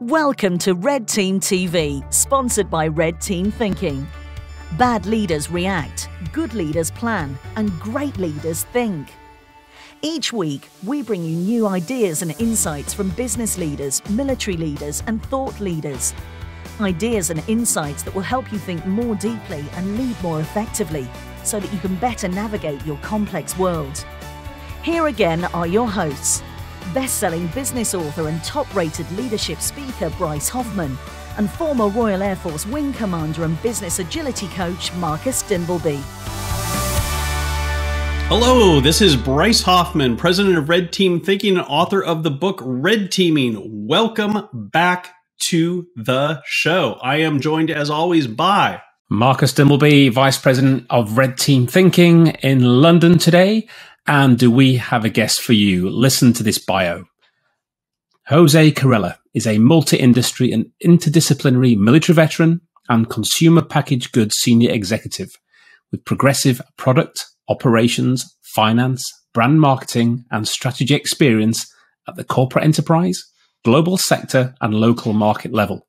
Welcome to Red Team TV, sponsored by Red Team Thinking. Bad leaders react, good leaders plan, and great leaders think. Each week, we bring you new ideas and insights from business leaders, military leaders, and thought leaders. Ideas and insights that will help you think more deeply and lead more effectively so that you can better navigate your complex world. Here again are your hosts best selling business author and top rated leadership speaker Bryce Hoffman, and former Royal Air Force Wing Commander and business agility coach Marcus Dimbleby. Hello, this is Bryce Hoffman, president of Red Team Thinking and author of the book Red Teaming. Welcome back to the show. I am joined as always by Marcus Dimbleby, vice president of Red Team Thinking in London today. And do we have a guest for you? Listen to this bio. Jose Corella is a multi-industry and interdisciplinary military veteran and consumer packaged goods senior executive with progressive product, operations, finance, brand marketing, and strategy experience at the corporate enterprise, global sector, and local market level.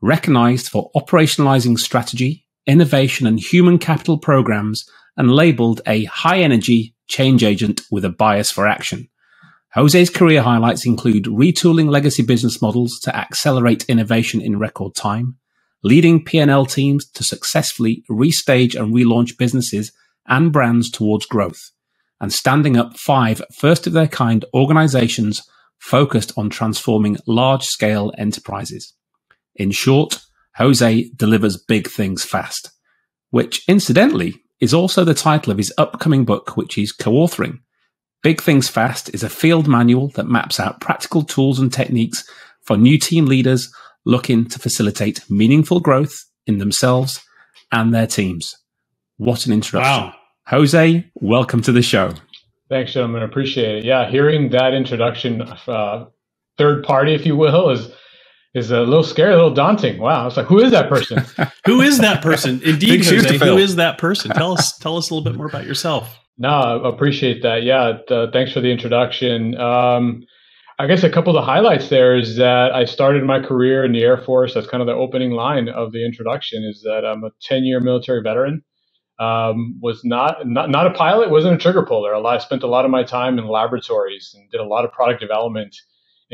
Recognized for operationalizing strategy, innovation, and human capital programs, and labeled a high energy, change agent with a bias for action. Jose's career highlights include retooling legacy business models to accelerate innovation in record time, leading P&L teams to successfully restage and relaunch businesses and brands towards growth, and standing up five first of their kind organizations focused on transforming large scale enterprises. In short, Jose delivers big things fast, which incidentally is also the title of his upcoming book, which he's co authoring. Big Things Fast is a field manual that maps out practical tools and techniques for new team leaders looking to facilitate meaningful growth in themselves and their teams. What an introduction. Wow. Jose, welcome to the show. Thanks, gentlemen. Appreciate it. Yeah, hearing that introduction, uh, third party, if you will, is is a little scary, a little daunting. Wow, it's like, who is that person? who is that person? Indeed, Jose, who is that person? Tell us, tell us a little bit more about yourself. No, I appreciate that. Yeah, uh, thanks for the introduction. Um, I guess a couple of the highlights there is that I started my career in the Air Force. That's kind of the opening line of the introduction. Is that I'm a 10 year military veteran. Um, was not, not not a pilot. wasn't a trigger puller. I spent a lot of my time in laboratories and did a lot of product development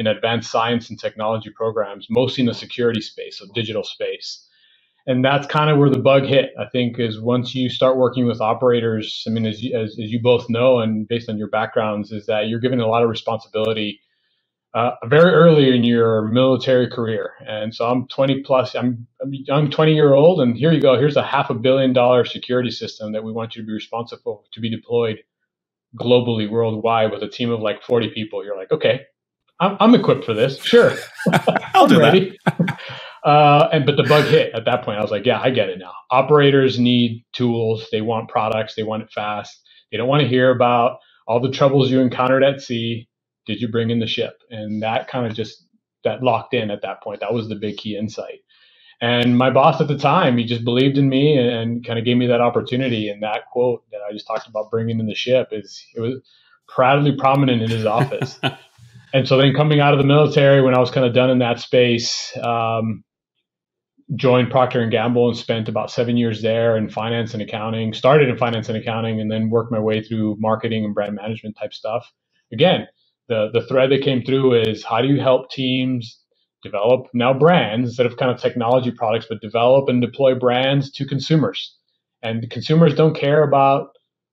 in advanced science and technology programs, mostly in the security space, so digital space. And that's kind of where the bug hit, I think, is once you start working with operators. I mean, as as, as you both know, and based on your backgrounds, is that you're given a lot of responsibility uh, very early in your military career. And so I'm 20 plus, I'm, I'm a young 20 year old, and here you go. Here's a half a billion dollar security system that we want you to be responsible to be deployed globally, worldwide, with a team of like 40 people. You're like, okay, I'm, I'm equipped for this. Sure, I'll do ready. that. Uh, and but the bug hit at that point. I was like, yeah, I get it now. Operators need tools. They want products. They want it fast. They don't want to hear about all the troubles you encountered at sea. Did you bring in the ship? And that kind of just that locked in at that point. That was the big key insight. And my boss at the time, he just believed in me and, and kind of gave me that opportunity. And that quote that I just talked about bringing in the ship is it was proudly prominent in his office. and so then coming out of the military when I was kind of done in that space, um, joined Procter and Gamble and spent about seven years there in finance and accounting. Started in finance and accounting, and then worked my way through marketing and brand management type stuff. Again, the the thread that came through is how do you help teams develop now brands instead of kind of technology products, but develop and deploy brands to consumers. And consumers don't care about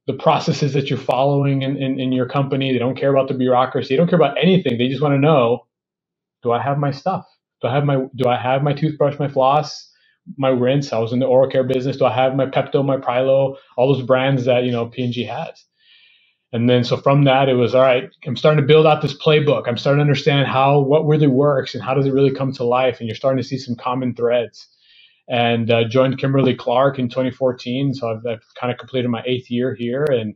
the processes that you're following in, in, in, your company. They don't care about the bureaucracy. They don't care about anything. They just want to know, do I have my stuff? Do I have my do I have my toothbrush, my floss, my rinse? I was in the oral care business. Do I have my Pepto, my Prilo, all those brands that you know P&G has? And then so from that, it was all right. I'm starting to build out this playbook. I'm starting to understand how what really works and how does it really come to life. And you're starting to see some common threads and uh, joined Kimberly Clark in 2014. So I've, I've kind of completed my eighth year here, and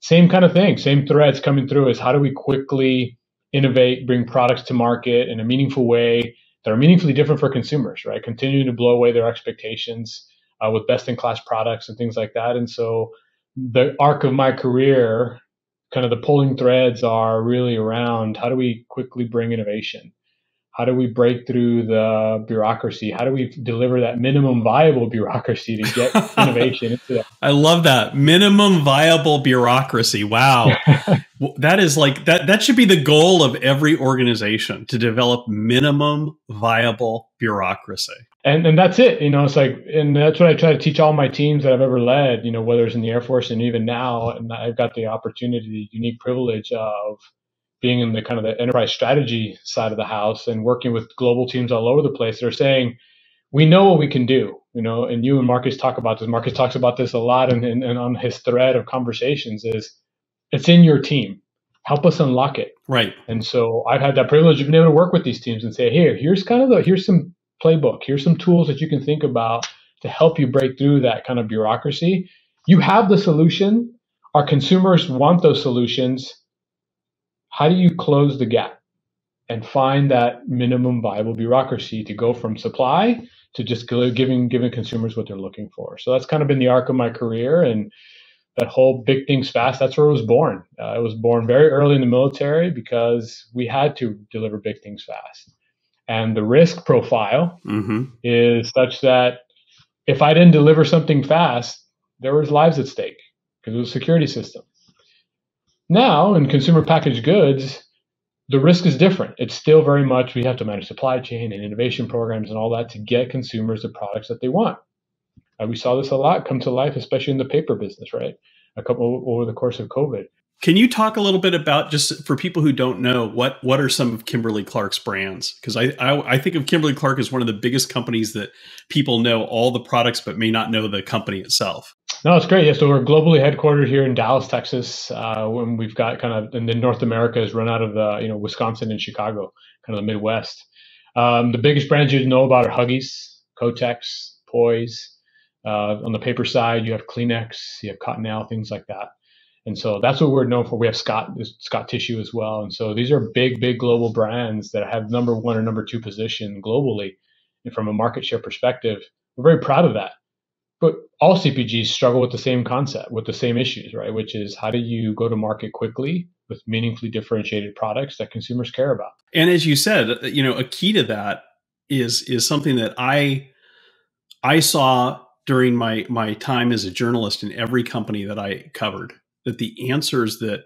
same kind of thing, same threads coming through is how do we quickly innovate, bring products to market in a meaningful way that are meaningfully different for consumers, right? Continuing to blow away their expectations uh, with best in class products and things like that. And so the arc of my career, kind of the pulling threads are really around how do we quickly bring innovation How do we break through the bureaucracy? How do we deliver that minimum viable bureaucracy to get innovation into that? I love that minimum viable bureaucracy. Wow, that is like that. That should be the goal of every organization to develop minimum viable bureaucracy. And and that's it. You know, it's like, and that's what I try to teach all my teams that I've ever led. You know, whether it's in the Air Force and even now, and I've got the opportunity, the unique privilege of being in the kind of the enterprise strategy side of the house and working with global teams all over the place, they're saying, we know what we can do, you know, and you and Marcus talk about this. Marcus talks about this a lot and, and, and on his thread of conversations is it's in your team. Help us unlock it. Right. And so I've had that privilege of being able to work with these teams and say, here, here's kind of the, here's some playbook. Here's some tools that you can think about to help you break through that kind of bureaucracy. You have the solution. Our consumers want those solutions how do you close the gap and find that minimum viable bureaucracy to go from supply to just giving giving consumers what they're looking for? So that's kind of been the arc of my career and that whole big things fast that's where it was born uh, i was born very early in the military because we had to deliver big things fast and the risk profile mm-hmm. is such that if i didn't deliver something fast there was lives at stake because it was a security system now, in consumer packaged goods, the risk is different. It's still very much we have to manage supply chain and innovation programs and all that to get consumers the products that they want. Uh, we saw this a lot come to life, especially in the paper business, right? A couple over the course of COVID. Can you talk a little bit about just for people who don't know what what are some of Kimberly Clark's brands? Because I, I, I think of Kimberly Clark as one of the biggest companies that people know all the products but may not know the company itself. No, it's great. Yeah, so we're globally headquartered here in Dallas, Texas. Uh, when we've got kind of, and then North America is run out of the, you know, Wisconsin and Chicago, kind of the Midwest. Um, the biggest brands you know about are Huggies, Kotex, Poise. Uh, on the paper side, you have Kleenex, you have Cottonelle, things like that. And so that's what we're known for. We have Scott, Scott Tissue as well. And so these are big, big global brands that have number one or number two position globally. And from a market share perspective, we're very proud of that. But all CPGs struggle with the same concept, with the same issues, right? Which is how do you go to market quickly with meaningfully differentiated products that consumers care about? And as you said, you know, a key to that is is something that I I saw during my my time as a journalist in every company that I covered that the answers that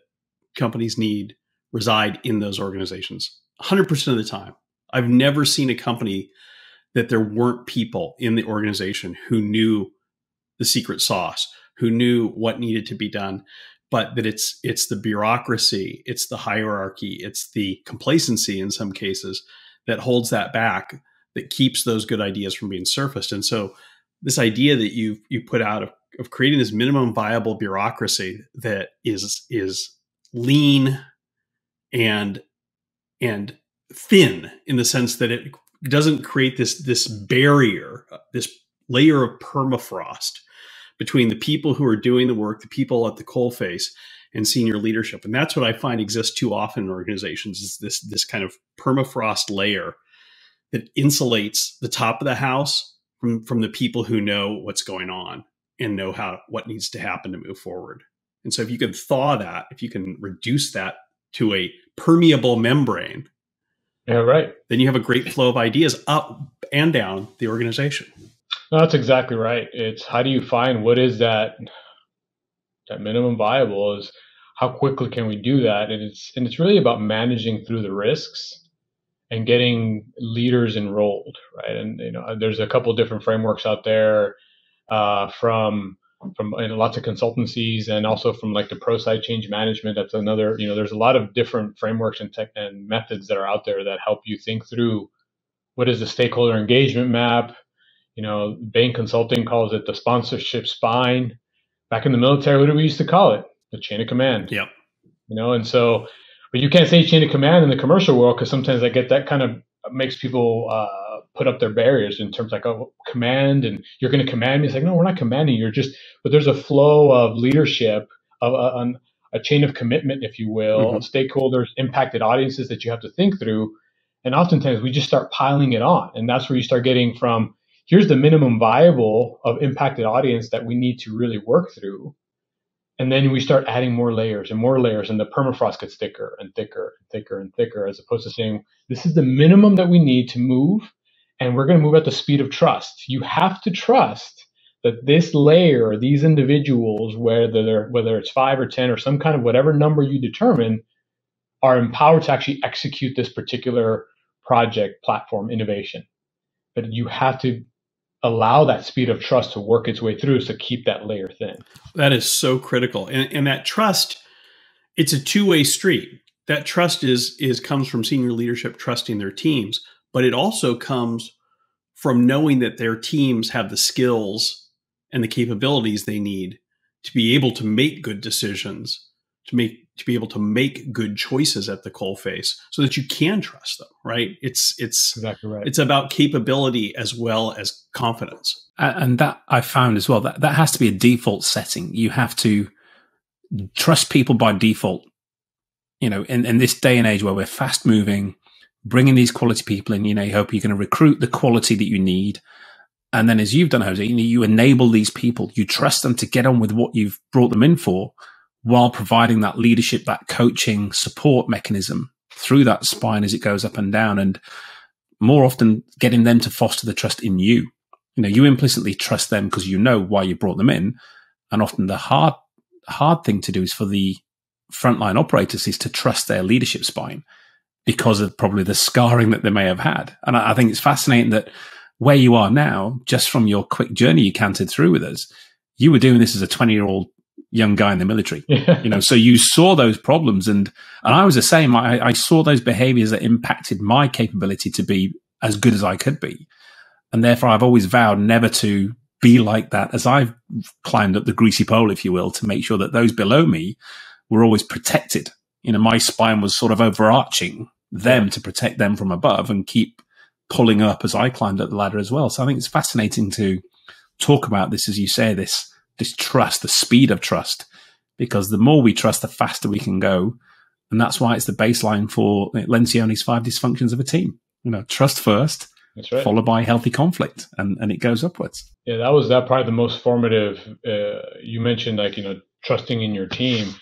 companies need reside in those organizations 100% of the time. I've never seen a company that there weren't people in the organization who knew the secret sauce, who knew what needed to be done, but that it's it's the bureaucracy, it's the hierarchy, it's the complacency in some cases that holds that back, that keeps those good ideas from being surfaced. And so this idea that you you put out of, of creating this minimum viable bureaucracy that is is lean and and thin in the sense that it doesn't create this this barrier, this layer of permafrost between the people who are doing the work, the people at the coalface, and senior leadership. And that's what I find exists too often in organizations is this this kind of permafrost layer that insulates the top of the house from from the people who know what's going on and know how what needs to happen to move forward. And so if you can thaw that, if you can reduce that to a permeable membrane, yeah, right. Then you have a great flow of ideas up and down the organization. No, that's exactly right. It's how do you find what is that that minimum viable is how quickly can we do that? And it's and it's really about managing through the risks and getting leaders enrolled, right? And you know, there's a couple different frameworks out there uh, from from lots of consultancies and also from like the Prosci change management. That's another, you know, there's a lot of different frameworks and tech and methods that are out there that help you think through what is the stakeholder engagement map, you know, Bain Consulting calls it the sponsorship spine. Back in the military, what do we used to call it? The chain of command. Yep. You know, and so, but you can't say chain of command in the commercial world because sometimes I get that kind of makes people uh, put up their barriers in terms like oh command and you're going to command me. It's like no, we're not commanding. You're just, but there's a flow of leadership of a, a chain of commitment, if you will, mm-hmm. of stakeholders, impacted audiences that you have to think through. And oftentimes we just start piling it on, and that's where you start getting from here's the minimum viable of impacted audience that we need to really work through. And then we start adding more layers and more layers, and the permafrost gets thicker and thicker and thicker and thicker, as opposed to saying, this is the minimum that we need to move, and we're going to move at the speed of trust. You have to trust that this layer, these individuals, whether they're, whether it's five or ten or some kind of whatever number you determine, are empowered to actually execute this particular project, platform, innovation. But you have to allow that speed of trust to work its way through to keep that layer thin. That is so critical. And, and that trust, it's a two-way street. That trust is is comes from senior leadership trusting their teams, but it also comes from knowing that their teams have the skills and the capabilities they need to be able to make good decisions, to make to be able to make good choices at the coal face so that you can trust them right? It's it's exactly right. it's about capability as well as confidence. And that i found as well that that has to be a default setting. You have to trust people by default. You know in, in this day and age where we're fast moving bringing these quality people in you know you hope you're going to recruit the quality that you need and then as you've done jose you, know, you enable these people you trust them to get on with what you've brought them in for while providing that leadership, that coaching support mechanism through that spine as it goes up and down. And more often getting them to foster the trust in you. You know, you implicitly trust them because you know why you brought them in. And often the hard, hard thing to do is for the frontline operators is to trust their leadership spine because of probably the scarring that they may have had. And I, I think it's fascinating that where you are now, just from your quick journey you canted through with us, you were doing this as a 20 year old young guy in the military. Yeah. You know, so you saw those problems, and and I was the same. I, I saw those behaviors that impacted my capability to be as good as I could be, and therefore I've always vowed never to be like that as I've climbed up the greasy pole, if you will, to make sure that those below me were always protected. You know, my spine was sort of overarching them to protect them from above and keep pulling up as I climbed up the ladder as well. So I think it's fascinating to talk about this, as you say, this this trust, the speed of trust, because the more we trust, the faster we can go. And that's why it's the baseline for Lencioni's five dysfunctions of a team. You know, trust first, right. followed by healthy conflict, and, and it goes upwards. Yeah, that was that probably the most formative. Uh, you mentioned like you know trusting in your team,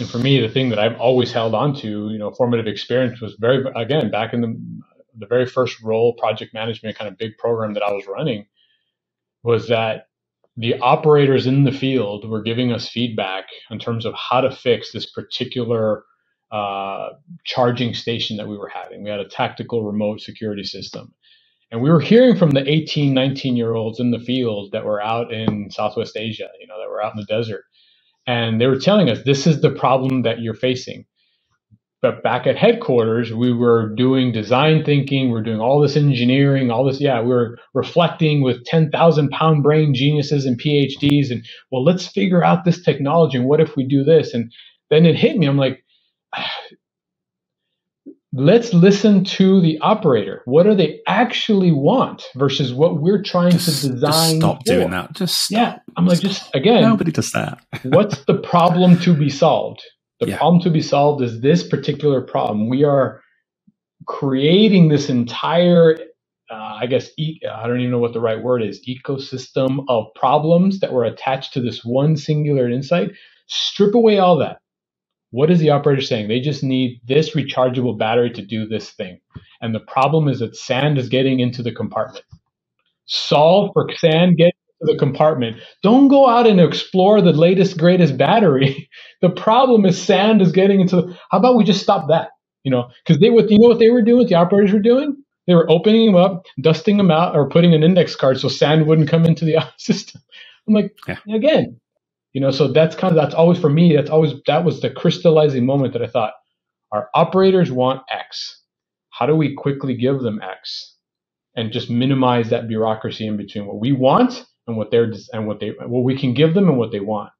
and for me, the thing that I've always held on to, you know, formative experience was very again back in the the very first role project management kind of big program that I was running was that the operators in the field were giving us feedback in terms of how to fix this particular uh, charging station that we were having. We had a tactical remote security system. And we were hearing from the 18, 19 year olds in the field that were out in Southwest Asia, you know, that were out in the desert. And they were telling us, this is the problem that you're facing. But back at headquarters, we were doing design thinking, we are doing all this engineering, all this. Yeah, we are reflecting with 10,000 pound brain geniuses and PhDs. And well, let's figure out this technology. And what if we do this? And then it hit me. I'm like, let's listen to the operator. What do they actually want versus what we're trying just, to design? Just stop for. doing that. Just stop. yeah. I'm like, just again, nobody does that. what's the problem to be solved? The yeah. problem to be solved is this particular problem. We are creating this entire, uh, I guess, e- I don't even know what the right word is, ecosystem of problems that were attached to this one singular insight. Strip away all that. What is the operator saying? They just need this rechargeable battery to do this thing. And the problem is that sand is getting into the compartment. Solve for sand getting into the compartment. Don't go out and explore the latest, greatest battery. the problem is sand is getting into. The, how about we just stop that? You know, because they would, you know what they were doing, what the operators were doing. They were opening them up, dusting them out, or putting an index card so sand wouldn't come into the system. I'm like, yeah. again, you know, so that's kind of that's always for me. That's always that was the crystallizing moment that I thought our operators want X. How do we quickly give them X? and just minimize that bureaucracy in between what we want and what they're and what they what we can give them and what they want.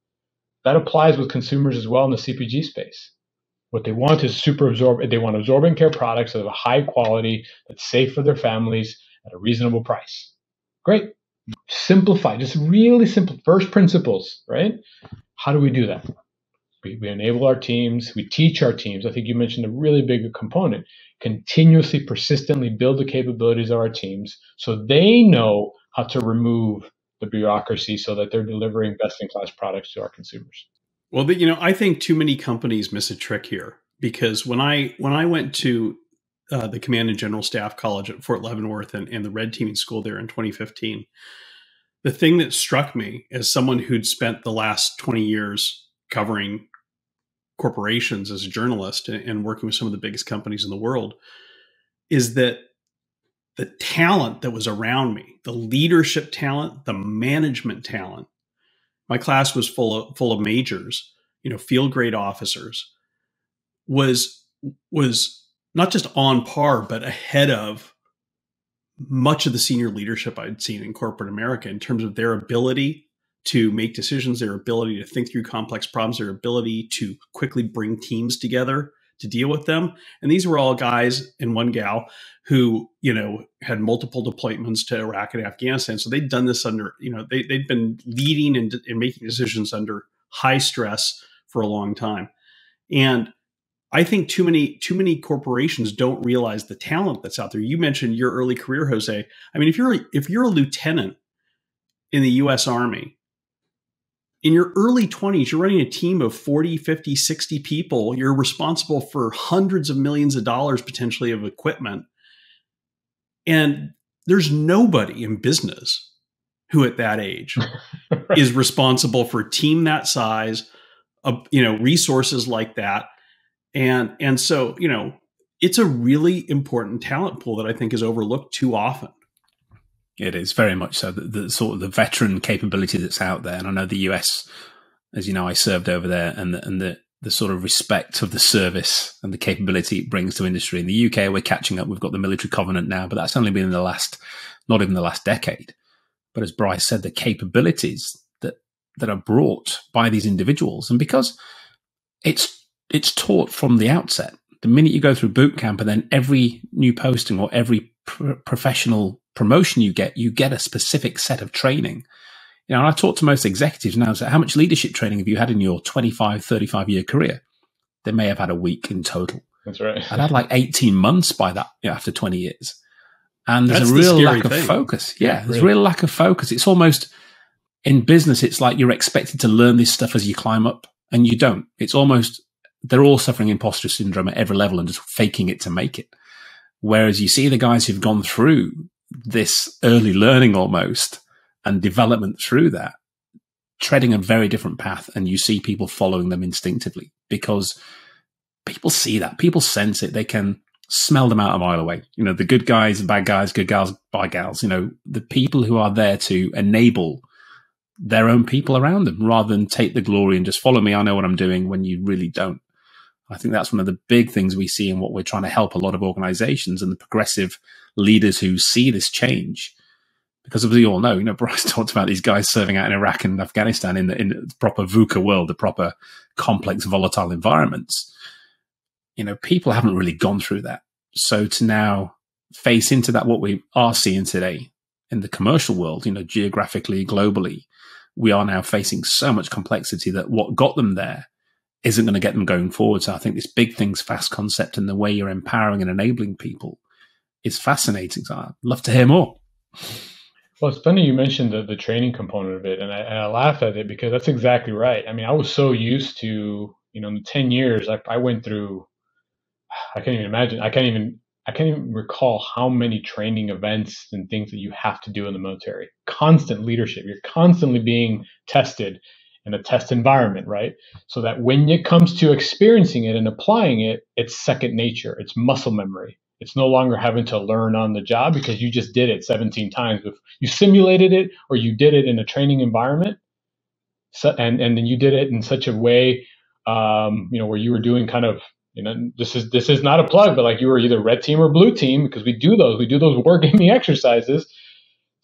That applies with consumers as well in the CPG space. What they want is super absorb. They want absorbent care products that have a high quality, that's safe for their families at a reasonable price. Great. Simplify, just really simple. First principles, right? How do we do that? We, we enable our teams. We teach our teams. I think you mentioned a really big component. Continuously, persistently build the capabilities of our teams so they know how to remove the bureaucracy so that they're delivering best in class products to our consumers. Well, the, you know, I think too many companies miss a trick here because when I when I went to uh, the Command and General Staff College at Fort Leavenworth and, and the Red Teaming School there in 2015, the thing that struck me as someone who'd spent the last 20 years covering corporations as a journalist and, and working with some of the biggest companies in the world is that the talent that was around me, the leadership talent, the management talent. My class was full of full of majors, you know, field grade officers. Was was not just on par, but ahead of much of the senior leadership I'd seen in corporate America in terms of their ability to make decisions, their ability to think through complex problems, their ability to quickly bring teams together to deal with them. And these were all guys and one gal who, you know, had multiple deployments to Iraq and Afghanistan. So they'd done this under, you know, they, they'd been leading and, and making decisions under high stress for a long time. And I think too many too many corporations don't realize the talent that's out there. You mentioned your early career, Jose. I mean, if you're if you're a lieutenant in the US Army, in your early 20s, you're running a team of 40, 50, 60 people. You're responsible for hundreds of millions of dollars potentially of equipment. And there's nobody in business who at that age is responsible for a team that size, of, you know, resources like that and and so you know it's a really important talent pool that I think is overlooked too often. It is very much so. The, the, sort of the veteran capability that's out there, and I know the US, as you know, I served over there, and the, and the the sort of respect of the service and the capability it brings to industry. In the UK, we're catching up. We've got the military covenant now, but that's only been in the last, not even the last decade. But as Bryce said, the capabilities that that are brought by these individuals, and because it's it's taught from the outset. The minute you go through boot camp, and then every new posting or every pr- professional promotion you get, you get a specific set of training. You know, I talk to most executives now. So, how much leadership training have you had in your 25, 35 year career? They may have had a week in total. That's right. I'd had like 18 months by that you know, after 20 years. And there's That's a real the lack thing. of focus. Yeah, yeah there's really. a real lack of focus. It's almost in business, it's like you're expected to learn this stuff as you climb up, and you don't. It's almost they're all suffering imposter syndrome at every level and just faking it to make it. Whereas you see the guys who've gone through this early learning almost and development through that, treading a very different path, and you see people following them instinctively because people see that, people sense it, they can smell them out a mile away. You know, the good guys, bad guys, good gals, bad gals, you know, the people who are there to enable their own people around them rather than take the glory and just follow me. I know what I'm doing when you really don't. I think that's one of the big things we see in what we're trying to help a lot of organizations and the progressive leaders who see this change. Because as we all know, you know, Bryce talked about these guys serving out in Iraq and Afghanistan in the, in the proper VUCA world, the proper complex, volatile environments. You know, people haven't really gone through that. So to now face into that, what we are seeing today in the commercial world, you know, geographically, globally, we are now facing so much complexity that what got them there isn't going to get them going forward. So I think this big things fast concept and the way you're empowering and enabling people is fascinating. So I'd love to hear more. Well, it's funny you mentioned the, the training component of it, and I, and I laugh at it because that's exactly right. I mean, I was so used to, you know, in the 10 years I, I went through, I can't even imagine, I can't even, I can't even recall how many training events and things that you have to do in the military. Constant leadership. You're constantly being tested in a test environment, right? So that when it comes to experiencing it and applying it, it's second nature, it's muscle memory. It's no longer having to learn on the job because you just did it 17 times. If you simulated it or you did it in a training environment, so, and and then you did it in such a way, um, you know, where you were doing kind of, you know, this is this is not a plug, but like you were either red team or blue team because we do those, we do those wargaming exercises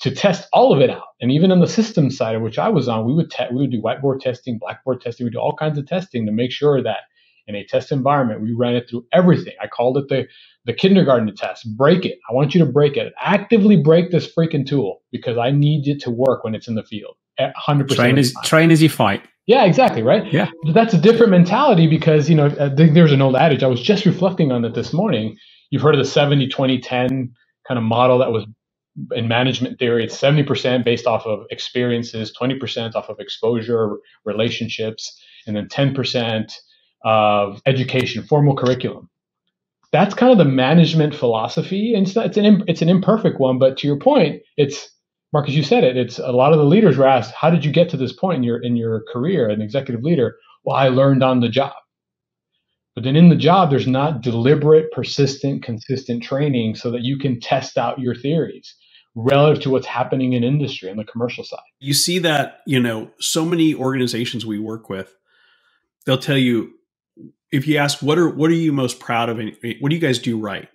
to test all of it out. And even on the system side, of which I was on, we would te- we would do whiteboard testing, blackboard testing, we do all kinds of testing to make sure that in a test environment we ran it through everything. I called it the the kindergarten test. Break it. I want you to break it. Actively break this freaking tool because I need it to work when it's in the field. 100% train as train as you fight. Yeah, exactly, right? Yeah. But that's a different mentality because, you know, there's an old adage. I was just reflecting on it this morning. You've heard of the 70 20 10 kind of model that was in management theory, it's 70% based off of experiences, 20% off of exposure, relationships, and then 10% of education, formal curriculum. That's kind of the management philosophy. And it's, not, it's, an, it's an imperfect one, but to your point, it's Marcus, you said it. It's a lot of the leaders were asked, "How did you get to this point in your in your career, an executive leader?" Well, I learned on the job. But then in the job, there's not deliberate, persistent, consistent training so that you can test out your theories relative to what's happening in industry on the commercial side. You see that, you know, so many organizations we work with, they'll tell you if you ask what are what are you most proud of and what do you guys do right?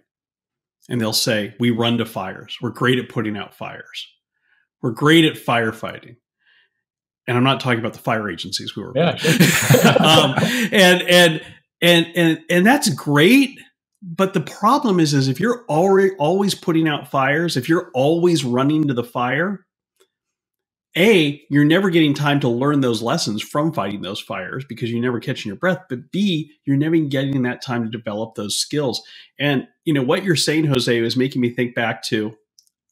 And they'll say, we run to fires. We're great at putting out fires. We're great at firefighting. And I'm not talking about the fire agencies we were yeah, um, and and and and and that's great but the problem is is if you're already always putting out fires if you're always running to the fire a you're never getting time to learn those lessons from fighting those fires because you're never catching your breath but b you're never getting that time to develop those skills. And you know what you're saying jose is making me think back to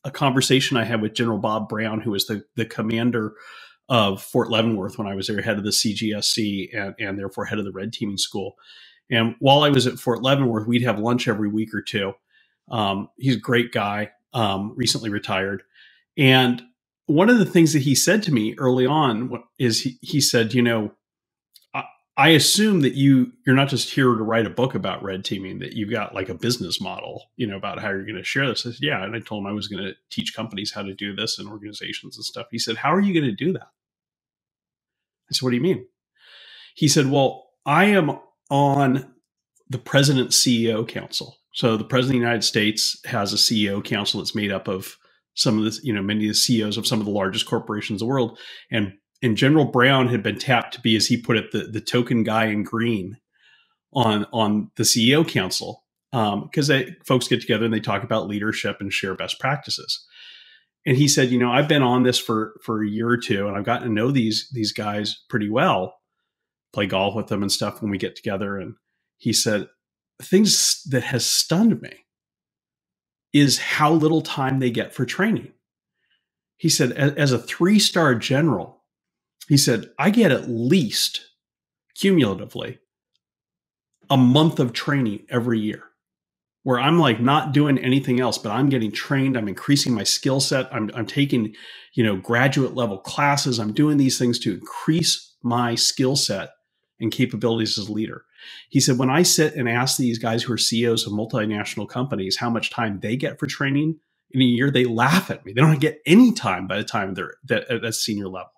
a conversation i had with general bob brown who was the, the commander of fort leavenworth when i was there head of the cgsc and, and therefore head of the red teaming school and while I was at Fort Leavenworth, we'd have lunch every week or two. Um, he's a great guy, um, recently retired. And one of the things that he said to me early on is he, he said, you know, I, assume that you you're not just here to write a book about red teaming, that you've got like a business model, you know, about how you're going to share this. I said, yeah. And I told him I was going to teach companies how to do this and organizations and stuff. He said, how are you going to do that? I said, what do you mean? He said, well, I am on the president CEO council. So the president of the United States has a CEO council that's made up of some of the, you know, many of the CEOs of some of the largest corporations in the world. And and General Brown had been tapped to be, as he put it, the, the token guy in green on on the CEO council because um, folks get together and they talk about leadership and share best practices. And he said, you know, I've been on this for for a year or two, and I've gotten to know these these guys pretty well play golf with them and stuff when we get together. And he said, things that has stunned me is how little time they get for training. He said, as a three star general, he said, I get at least cumulatively a month of training every year where I'm like not doing anything else, but I'm getting trained. I'm increasing my skill set. I'm, I'm taking, you know, graduate level classes. I'm doing these things to increase my skill set and capabilities as a leader. He said, when I sit and ask these guys who are CEOs of multinational companies how much time they get for training in a year, they laugh at me. They don't get any time by the time they're at, at senior level.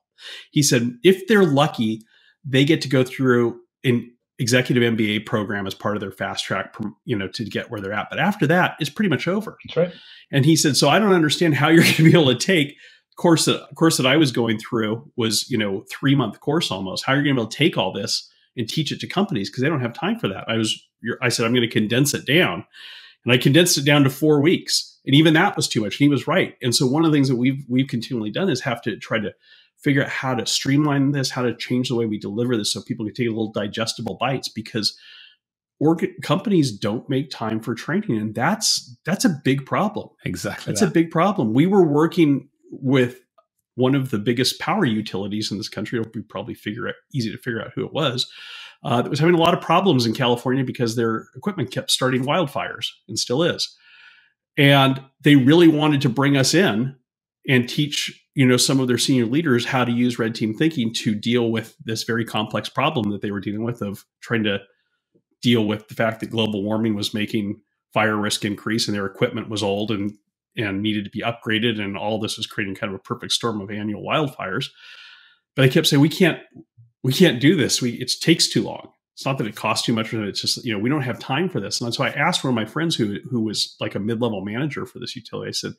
He said, if they're lucky, they get to go through an executive MBA program as part of their fast track, you know, to get where they're at. But after that, it's pretty much over. That's right. And he said, so I don't understand how you're going to be able to take course that course that I was going through was you know three month course almost. How are you going to be able to take all this and teach it to companies because they don't have time for that. I was I said I'm going to condense it down, and I condensed it down to four weeks, and even that was too much. And he was right. And so one of the things that we've we've continually done is have to try to figure out how to streamline this, how to change the way we deliver this, so people can take little digestible bites because. Org- companies don't make time for training and that's that's a big problem exactly that's that. a big problem we were working with one of the biggest power utilities in this country. It'll be probably figure out, easy to figure out who it was. Uh, that was having a lot of problems in California because their equipment kept starting wildfires and still is. And they really wanted to bring us in and teach, you know, some of their senior leaders how to use red team thinking to deal with this very complex problem that they were dealing with of trying to deal with the fact that global warming was making fire risk increase and their equipment was old and and needed to be upgraded, and all this was creating kind of a perfect storm of annual wildfires. But I kept saying we can't we can't do this. We it takes too long. It's not that it costs too much, it's just you know we don't have time for this. And so I asked one of my friends who who was like a mid level manager for this utility. I said,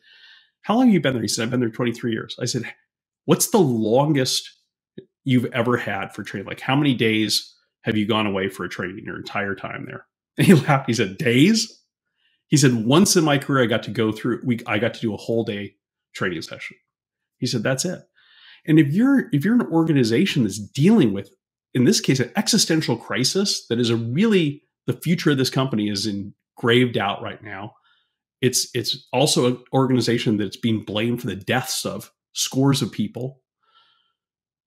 "How long have you been there?" He said, "I've been there 23 years." I said, "What's the longest you've ever had for training? Like how many days have you gone away for a training your entire time there?" And he laughed. He said, "Days." He said, once in my career, I got to go through, we, I got to do a whole day training session. He said, that's it. And if you're, if you're an organization that's dealing with, in this case, an existential crisis that is a really, the future of this company is engraved out right now. It's, it's also an organization that's being blamed for the deaths of scores of people.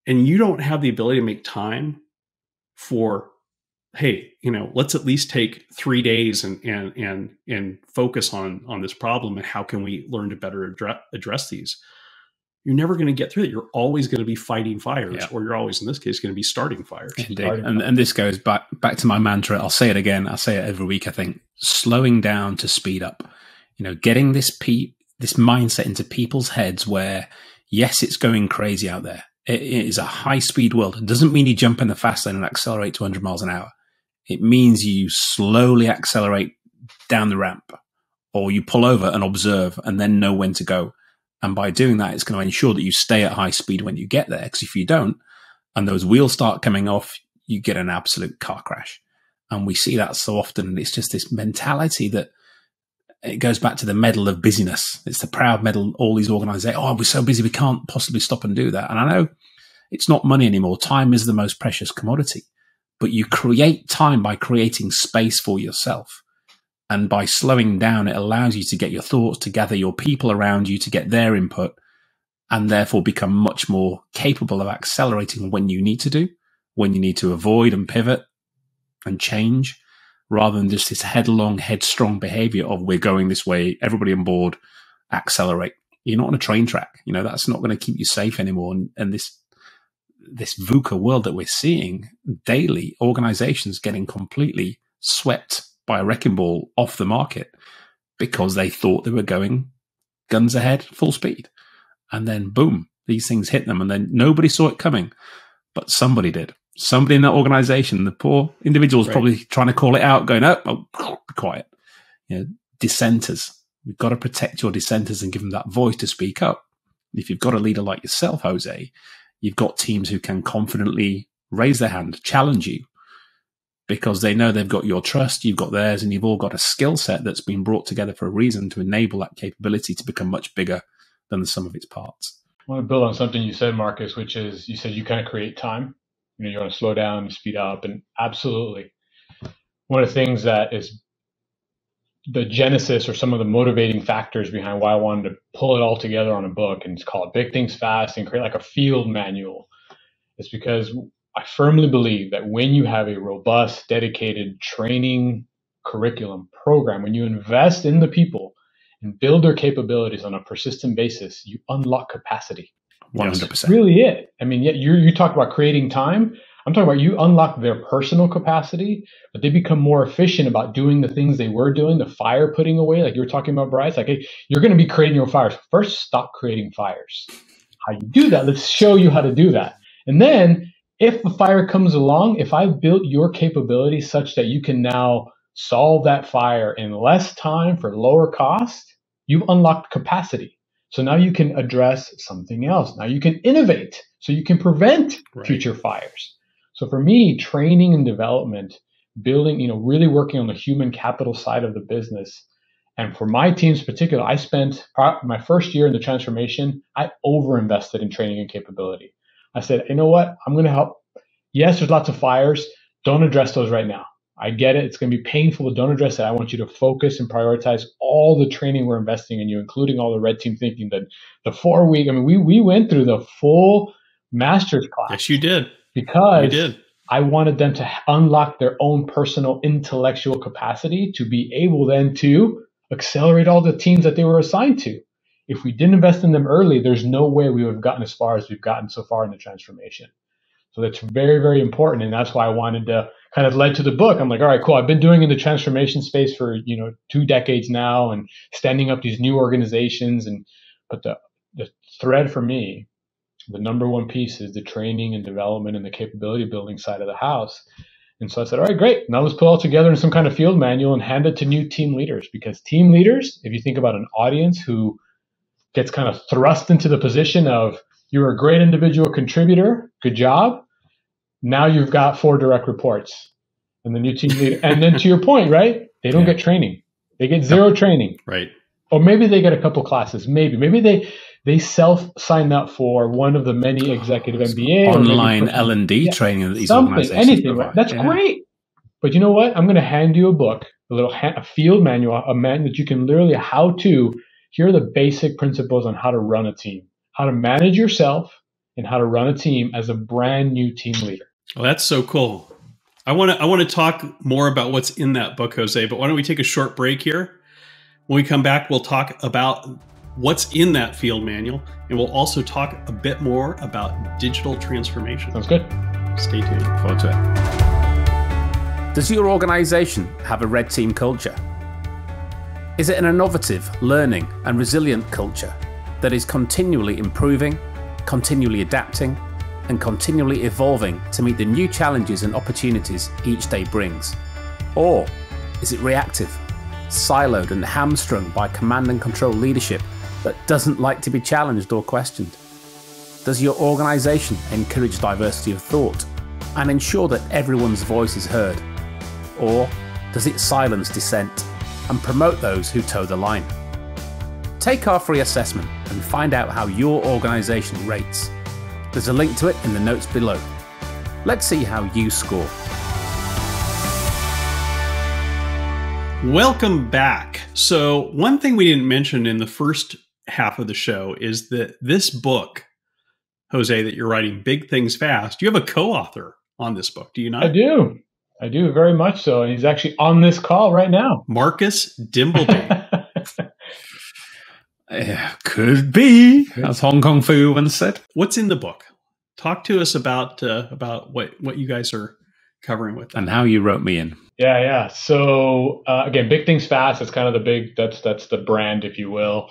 And you don't have the ability to make time for hey you know let's at least take three days and and and and focus on on this problem and how can we learn to better address, address these. You're never going to get through it. You're always going to be fighting fires yeah. or you're always in this case going to be starting fires. Indeed. and, and this goes back back to my mantra. I'll say it again. I'll say it every week i think. Slowing down to speed up. You know getting this pe- this mindset into people's heads where yes it's going crazy out there. It is a high speed world. It doesn't mean you jump in the fast lane and accelerate 200 miles an hour it means you slowly accelerate down the ramp or you pull over and observe and then know when to go. And by doing that, it's going to ensure that you stay at high speed when you get there. Because if you don't, and those wheels start coming off, you get an absolute car crash. And we see that so often. And it's just this mentality that it goes back to the medal of busyness. It's the proud medal. All these organizations, say, oh, we're so busy, we can't possibly stop and do that. And I know it's not money anymore. Time is the most precious commodity but you create time by creating space for yourself. And by slowing down, it allows you to get your thoughts to gather your people around you to get their input and therefore become much more capable of accelerating when you need to do, when you need to avoid and pivot and change rather than just this headlong, headstrong behavior of we're going this way, everybody on board, accelerate. You're not on a train track. You know, that's not going to keep you safe anymore. And, and this this VUCA world that we're seeing daily, organizations getting completely swept by a wrecking ball off the market because they thought they were going guns ahead, full speed. And then boom, these things hit them. And then nobody saw it coming, but somebody did. Somebody in that organization, the poor individuals right. probably trying to call it out, going, oh, oh, be quiet. You know, dissenters. You've got to protect your dissenters and give them that voice to speak up. If you've got a leader like yourself, Jose, you've got teams who can confidently raise their hand, challenge you, because they know they've got your trust, you've got theirs, and you've all got a skill set that's been brought together for a reason to enable that capability to become much bigger than the sum of its parts. I want to build on something you said, Marcus, which is you said you kind of create time. You know, you want to slow down, speed up, and absolutely. One of the things that is the genesis or some of the motivating factors behind why I wanted to pull it all together on a book and call it Big Things Fast and create like a field manual is because I firmly believe that when you have a robust, dedicated training curriculum program, when you invest in the people and build their capabilities on a persistent basis, you unlock capacity. 100%. That's really it. I mean, you you talk about creating time. I'm talking about you unlock their personal capacity, but they become more efficient about doing the things they were doing, the fire putting away, like you were talking about, Bryce. Like, hey, you're going to be creating your fires. First, stop creating fires. How you do that? Let's show you how to do that. And then, if the fire comes along, if I've built your capability such that you can now solve that fire in less time for lower cost, you've unlocked capacity. So now you can address something else. Now you can innovate so you can prevent right. future fires. So for me, training and development, building, you know, really working on the human capital side of the business. And for my teams in particular, I spent my first year in the transformation, I overinvested in training and capability. I said, you know what? I'm going to help. Yes, there's lots of fires. Don't address those right now. I get it. It's going to be painful. Don't address it. I want you to focus and prioritize all the training we're investing in you, including all the red team thinking. That the four week. I mean, we we went through the full master's class. Yes, you did because I wanted them to unlock their own personal intellectual capacity to be able then to accelerate all the teams that they were assigned to. If we didn't invest in them early, there's no way we would have gotten as far as we've gotten so far in the transformation. So that's very, very important. And that's why I wanted to kind of led to the book. I'm like, all right, cool. I've been doing in the transformation space for, you know, two decades now and standing up these new organizations. And, but the, the thread for me the number one piece is the training and development and the capability building side of the house. And so I said, all right, great. Now let's put all together in some kind of field manual and hand it to new team leaders. Because team leaders, if you think about an audience who gets kind of thrust into the position of you're a great individual contributor, good job. Now you've got four direct reports. And the new team leader, and then to your point, right? They don't yeah. get training. They get zero training. Right. Or maybe they get a couple classes. Maybe. Maybe they they self signed up for one of the many executive MBA online L and D training that these something, organizations anything. Provide. That's yeah. great. But you know what? I'm going to hand you a book, a little ha- a field manual, a man that you can literally how to. Here are the basic principles on how to run a team, how to manage yourself, and how to run a team as a brand new team leader. Well, that's so cool. I want to I want to talk more about what's in that book, Jose. But why don't we take a short break here? When we come back, we'll talk about what's in that field manual, and we'll also talk a bit more about digital transformation. Sounds good. Stay tuned. Look forward to it. Does your organization have a red team culture? Is it an innovative, learning, and resilient culture that is continually improving, continually adapting, and continually evolving to meet the new challenges and opportunities each day brings? Or is it reactive, siloed, and hamstrung by command and control leadership that doesn't like to be challenged or questioned? Does your organization encourage diversity of thought and ensure that everyone's voice is heard? Or does it silence dissent and promote those who toe the line? Take our free assessment and find out how your organization rates. There's a link to it in the notes below. Let's see how you score. Welcome back. So, one thing we didn't mention in the first half of the show is that this book, Jose, that you're writing, Big Things Fast, you have a co author on this book, do you not? I do. I do very much so. And he's actually on this call right now. Marcus Dimbleby. Yeah, could be, as Hong Kong Fu once said. What's in the book? Talk to us about uh, about what what you guys are covering with. that. And how you wrote me in. Yeah, yeah. So uh, again, big things fast. That's kind of the big. That's that's the brand, if you will.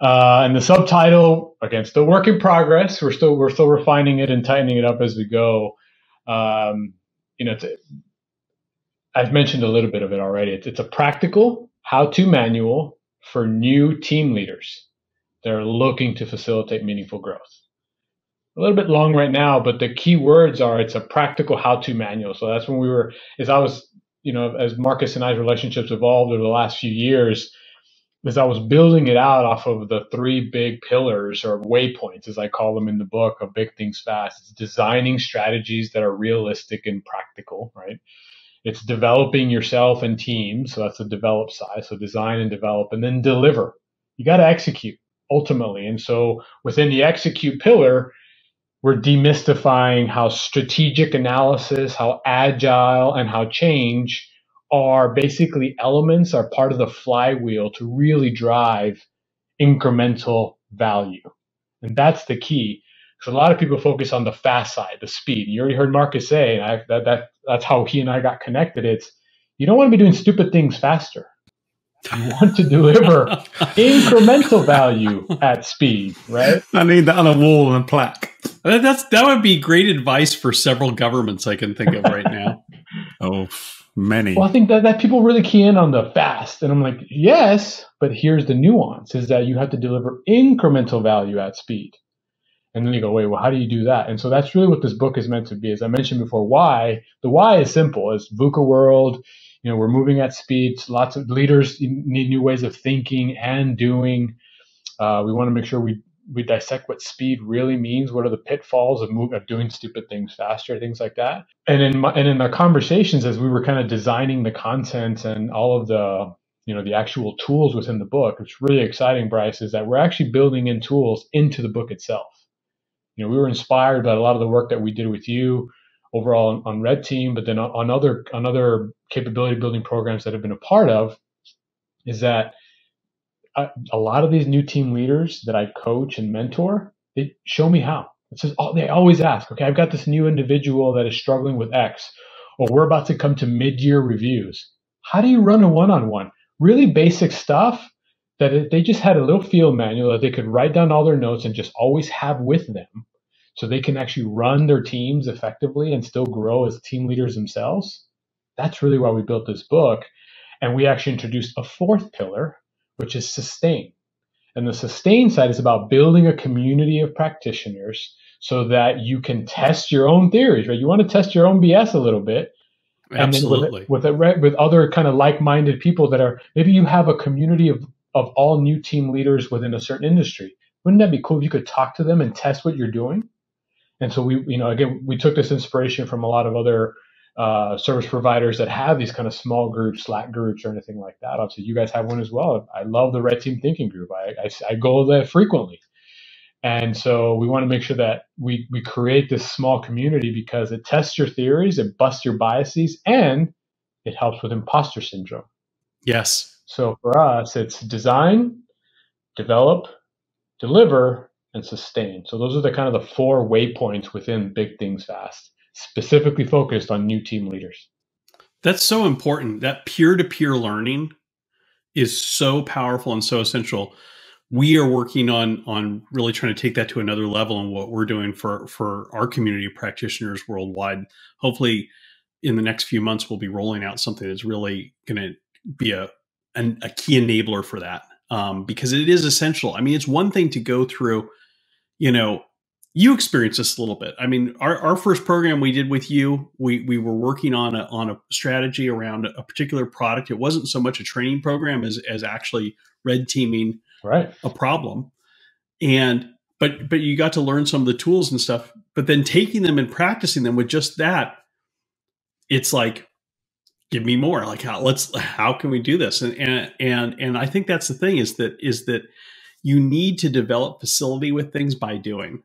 Uh, and the subtitle again, still work in progress. We're still we're still refining it and tightening it up as we go. Um, you know, it's, I've mentioned a little bit of it already. It's it's a practical how-to manual for new team leaders that are looking to facilitate meaningful growth. A little bit long right now, but the key words are it's a practical how-to manual. So that's when we were, as I was, you know, as Marcus and I's relationships evolved over the last few years, as I was building it out off of the three big pillars or waypoints, as I call them in the book of Big Things Fast, it's designing strategies that are realistic and practical, right? It's developing yourself and teams. So that's the develop side. So design and develop and then deliver. You got to execute ultimately. And so within the execute pillar, we're demystifying how strategic analysis, how agile, and how change are basically elements, are part of the flywheel to really drive incremental value. And that's the key. Because a lot of people focus on the fast side, the speed. You already heard Marcus say, and I, that, that that's how he and I got connected. It's you don't want to be doing stupid things faster. You want to deliver incremental value at speed, right? I need that on a wall and a plaque. That's that would be great advice for several governments I can think of right now. Oh, many. Well, I think that, that people really key in on the fast. And I'm like, yes, but here's the nuance is that you have to deliver incremental value at speed. And then you go, wait, well, how do you do that? And so that's really what this book is meant to be. As I mentioned before, why? The why is simple. It's VUCA world. You know, we're moving at speed. Lots of leaders need new ways of thinking and doing. Uh, we want to make sure we we dissect what speed really means. What are the pitfalls of move, of doing stupid things faster, things like that. And in my, and in our conversations, as we were kind of designing the content and all of the you know the actual tools within the book, it's really exciting, Bryce, is that we're actually building in tools into the book itself. You know, we were inspired by a lot of the work that we did with you overall on, on Red Team, but then on, on other on other capability building programs that have been a part of, is that a, lot of these new team leaders that I coach and mentor, they show me how. It's just, oh, they always ask, okay, I've got this new individual that is struggling with X, or we're about to come to mid-year reviews. How do you run a one-on-one? Really basic stuff that it, they just had a little field manual that they could write down all their notes and just always have with them so they can actually run their teams effectively and still grow as team leaders themselves. That's really why we built this book. And we actually introduced a fourth pillar, which is sustain. And the sustain side is about building a community of practitioners so that you can test your own theories, right? You want to test your own BS a little bit. And Absolutely. with, with, with other kind of like-minded people that are, maybe you have a community of, of all new team leaders within a certain industry. Wouldn't that be cool if you could talk to them and test what you're doing? And so we, you know, again, we took this inspiration from a lot of other uh, service providers that have these kind of small groups, Slack groups, or anything like that. Obviously, you guys have one as well. I love the Red Team Thinking Group. I, I, I go there frequently. And so we want to make sure that we, we create this small community because it tests your theories, it busts your biases, and it helps with imposter syndrome. Yes. So for us, it's design, develop, deliver, and sustain. So those are the kind of the four waypoints within Big Things Fast, specifically focused on new team leaders. That's so important. That peer to peer learning is so powerful and so essential. We are working on on really trying to take that to another level and what we're doing for for our community of practitioners worldwide. Hopefully, in the next few months, we'll be rolling out something that's really going to be a an, a key enabler for that um, because it is essential. I mean, it's one thing to go through, you know, you experienced this a little bit. I mean, our, our first program we did with you, we we were working on a on a strategy around a particular product. It wasn't so much a training program as as actually red teaming right. a problem. And but but you got to learn some of the tools and stuff. But then taking them and practicing them with just that, it's like, give me more. Like how let's how can we do this? And and and and I think that's the thing is that is that you need to develop facility with things by doing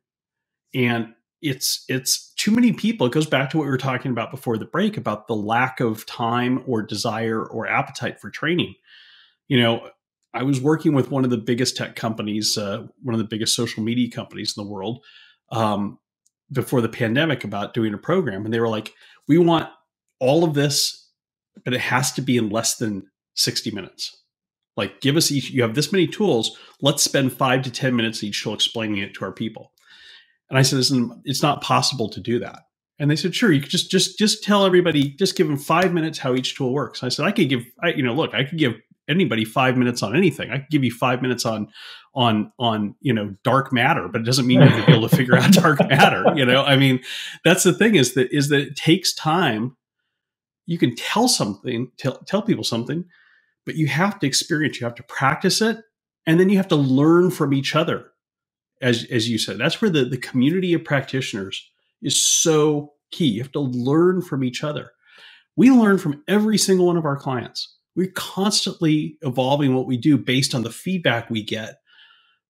and it's it's too many people. It goes back to what we were talking about before the break about the lack of time or desire or appetite for training. You know i was working with one of the biggest tech companies uh, one of the biggest social media companies in the world um, before the pandemic about doing a program. And they were like we want all of this but it has to be in less than 60 minutes. Like give us each you have this many tools. Let's spend five to ten minutes each show explaining it to our people and I said, Listen, it's not possible to do that. And they said, sure, you could just just just tell everybody, just give them five minutes how each tool works. I said, I could give, I, you know, look, I could give anybody five minutes on anything. I could give you five minutes on on on you know dark matter, but it doesn't mean you have to be able to figure out dark matter. You know, I mean, that's the thing is that is that it takes time. You can tell something, tell tell people something, but you have to experience. You have to practice it, and then you have to learn from each other as as you said, that's where the, the community of practitioners is so key. You have to learn from each other. We learn from every single one of our clients. We're constantly evolving what we do based on the feedback we get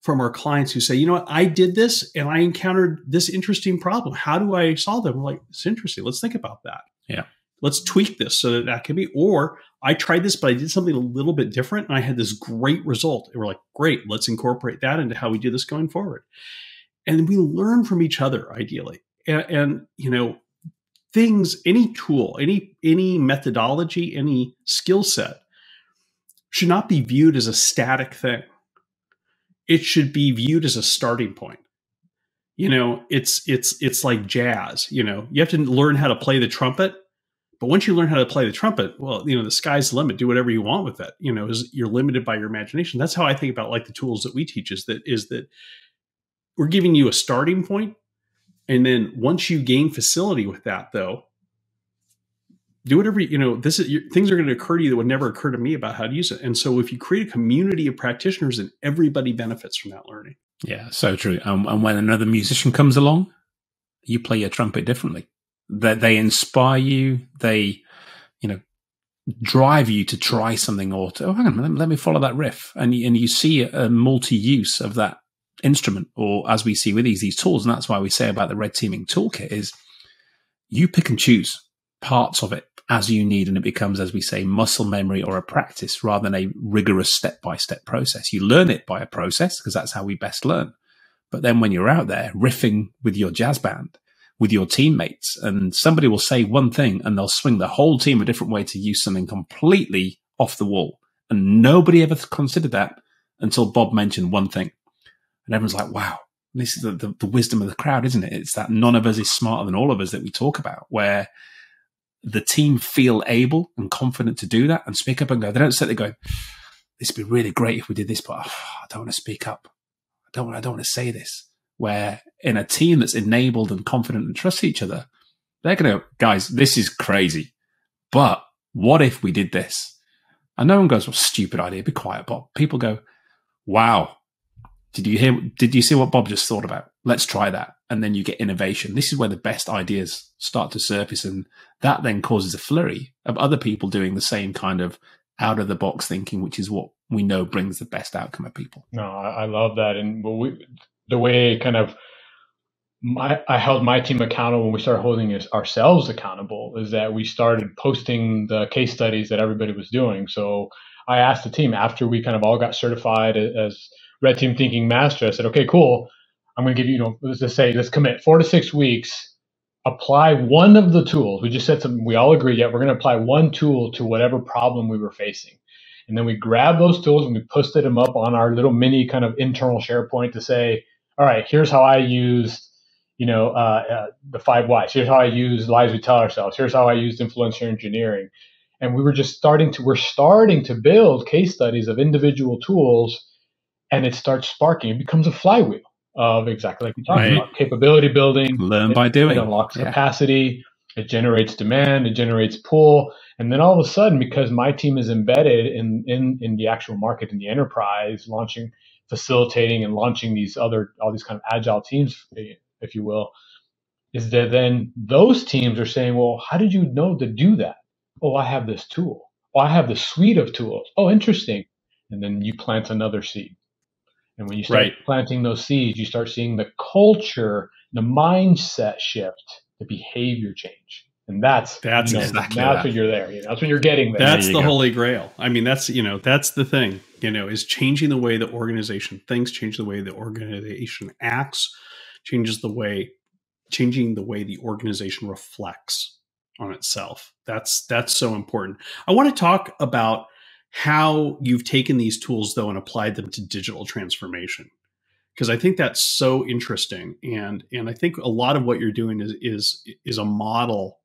from our clients who say, you know what, I did this and I encountered this interesting problem. How do I solve it? We're like, it's interesting. Let's think about that. Yeah. Let's tweak this so that that can be, or I tried this, but I did something a little bit different and I had this great result. And we're like, great, let's incorporate that into how we do this going forward. And we learn from each other, ideally. And, and you know, things, any tool, any any methodology, any skill set should not be viewed as a static thing. It should be viewed as a starting point. You know, it's it's it's like jazz. You know, you have to learn how to play the trumpet but once you learn how to play the trumpet, well, you know, the sky's the limit. Do whatever you want with that. You know, is you're limited by your imagination. That's how I think about like the tools that we teach is that is that we're giving you a starting point, and then once you gain facility with that, though, do whatever you know. This is things are going to occur to you that would never occur to me about how to use it. And so, if you create a community of practitioners, then everybody benefits from that learning. Yeah, so true. Um, and when another musician comes along, you play your trumpet differently that they inspire you. They, you know, drive you to try something or to, oh, hang on, let me, follow that riff. And, and you see a multi-use of that instrument or as we see with these, these tools. And that's why we say about the red teaming toolkit is you pick and choose parts of it as you need. And it becomes, as we say, muscle memory or a practice rather than a rigorous step by step process. You learn it by a process because that's how we best learn. But then when you're out there riffing with your jazz band, with your teammates and somebody will say one thing and they'll swing the whole team a different way to use something completely off the wall. And nobody ever considered that until Bob mentioned one thing. And everyone's like, wow, this is the, the, the wisdom of the crowd, isn't it? It's that none of us is smarter than all of us that we talk about, where the team feel able and confident to do that and speak up and go. They don't sit there going, this would be really great if we did this, but oh, I don't want to speak up. I don't, I don't want to say this where in a team that's enabled and confident and trusts each other, they're going to, guys, this is crazy. But what if we did this? And no one goes, well, stupid idea. Be quiet, Bob. People go, wow. Did you hear? Did you see what Bob just thought about? Let's try that. And then you get innovation. This is where the best ideas start to surface. And that then causes a flurry of other people doing the same kind of out of the box thinking, which is what we know brings the best outcome of people. No, I, I love that. And well, we, the way kind of my, I held my team accountable when we started holding ourselves accountable is that we started posting the case studies that everybody was doing. So I asked the team after we kind of all got certified as Red Team Thinking Master, I said, okay, cool. I'm going to give you, you know, let's just say, let's commit four to six weeks, apply one of the tools. We just said something, we all agreed, yeah, we're going to apply one tool to whatever problem we were facing. And then we grabbed those tools and we posted them up on our little mini kind of internal SharePoint to say, all right, here's how I used you know, uh, uh, the five whys. Here's how I use lies we tell ourselves. Here's how I used influencer engineering. And we were just starting to, we're starting to build case studies of individual tools and it starts sparking. It becomes a flywheel of exactly like we talked right. about capability building. Learn it, by doing. It unlocks yeah. capacity. It generates demand. It generates pull. And then all of a sudden, because my team is embedded in, in, in the actual market, in the enterprise, launching, facilitating and launching these other, all these kind of agile teams if you will, is that then those teams are saying, well, how did you know to do that? Oh, I have this tool. Oh, I have the suite of tools. Oh, interesting. And then you plant another seed. And when you start right. planting those seeds, you start seeing the culture, the mindset shift, the behavior change. And that's that's you know, exactly that's that. when you're there. You know, that's when you're getting there. That's there the go. holy grail. I mean, that's you know, that's the thing. You know, is changing the way the organization thinks, change the way the organization acts, changes the way changing the way the organization reflects on itself. That's that's so important. I want to talk about how you've taken these tools though and applied them to digital transformation because I think that's so interesting and and I think a lot of what you're doing is is is a model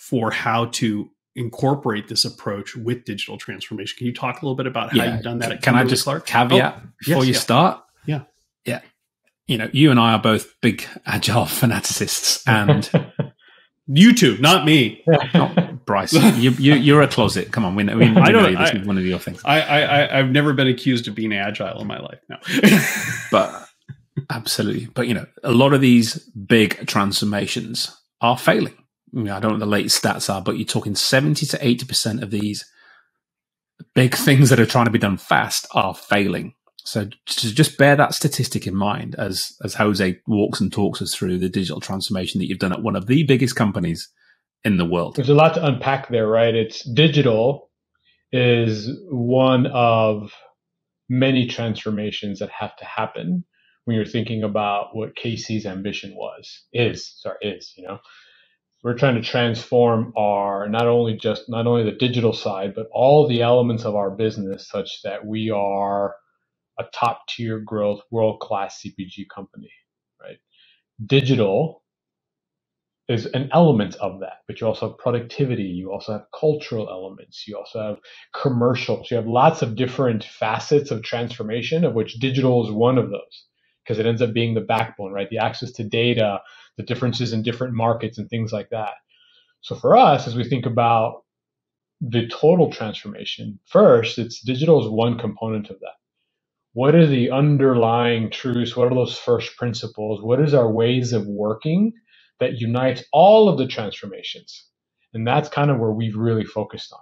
for how to incorporate this approach with digital transformation. Can you talk a little bit about how yeah. you've done that? Can Kimberly I just Clark? caveat oh, before yes, you yeah. start? Yeah, yeah you know, you and I are both big agile fanaticists, and you two, not me, not Bryce. You, you, are a closet. Come on, we, we, I don't. Know this I, one of your things. I, I, I've never been accused of being agile in my life. No, but absolutely. But you know, a lot of these big transformations are failing. Mm, I, don't know what the latest stats are, but you're talking seventy to eighty percent of these big things that are trying to be done fast are failing. So just bear that statistic in mind as as Jose walks and talks us through the digital transformation that you've done at one of the biggest companies in the world. There's a lot to unpack there, right? It's digital is one of many transformations that have to happen when you're thinking about what KC's ambition was, is, sorry, is, you know. We're trying to transform our not only just not only the digital side, but all the elements of our business such that we are a top tier growth, world class CPG company, right? Digital is an element of that, but you also have productivity, you also have cultural elements, you also have commercials, you have lots of different facets of transformation, of which digital is one of those, because it ends up being the backbone, right? The access to data, the differences in different markets, and things like that. So for us, as we think about the total transformation, first, it's digital is one component of that what are the underlying truths? What are those first principles? What is our ways of working that unites all of the transformations? And that's kind of where we've really focused on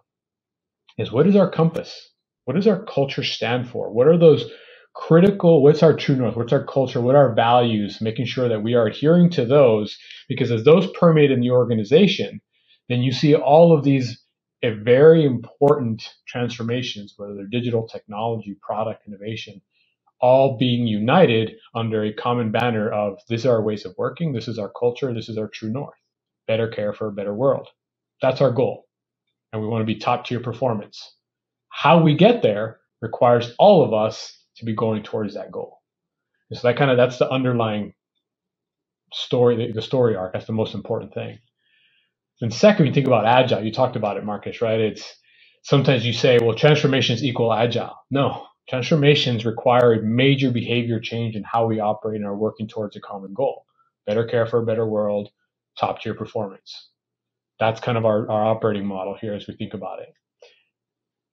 is what is our compass? What does our culture stand for? What are those critical, what's our true north? What's our culture? What are our values? Making sure that we are adhering to those because as those permeate in the organization, then you see all of these a very important transformations, whether they're digital technology, product innovation, all being united under a common banner of this is our ways of working, this is our culture, this is our true north. Better care for a better world. That's our goal. And we want to be top tier performance. How we get there requires all of us to be going towards that goal. And so that kind of that's the underlying story, the story arc. That's the most important thing. And second, you think about agile, you talked about it, Marcus, right? It's sometimes you say, well, transformations equal agile. No, transformations require a major behavior change in how we operate and are working towards a common goal. Better care for a better world, top tier performance. That's kind of our, our operating model here as we think about it.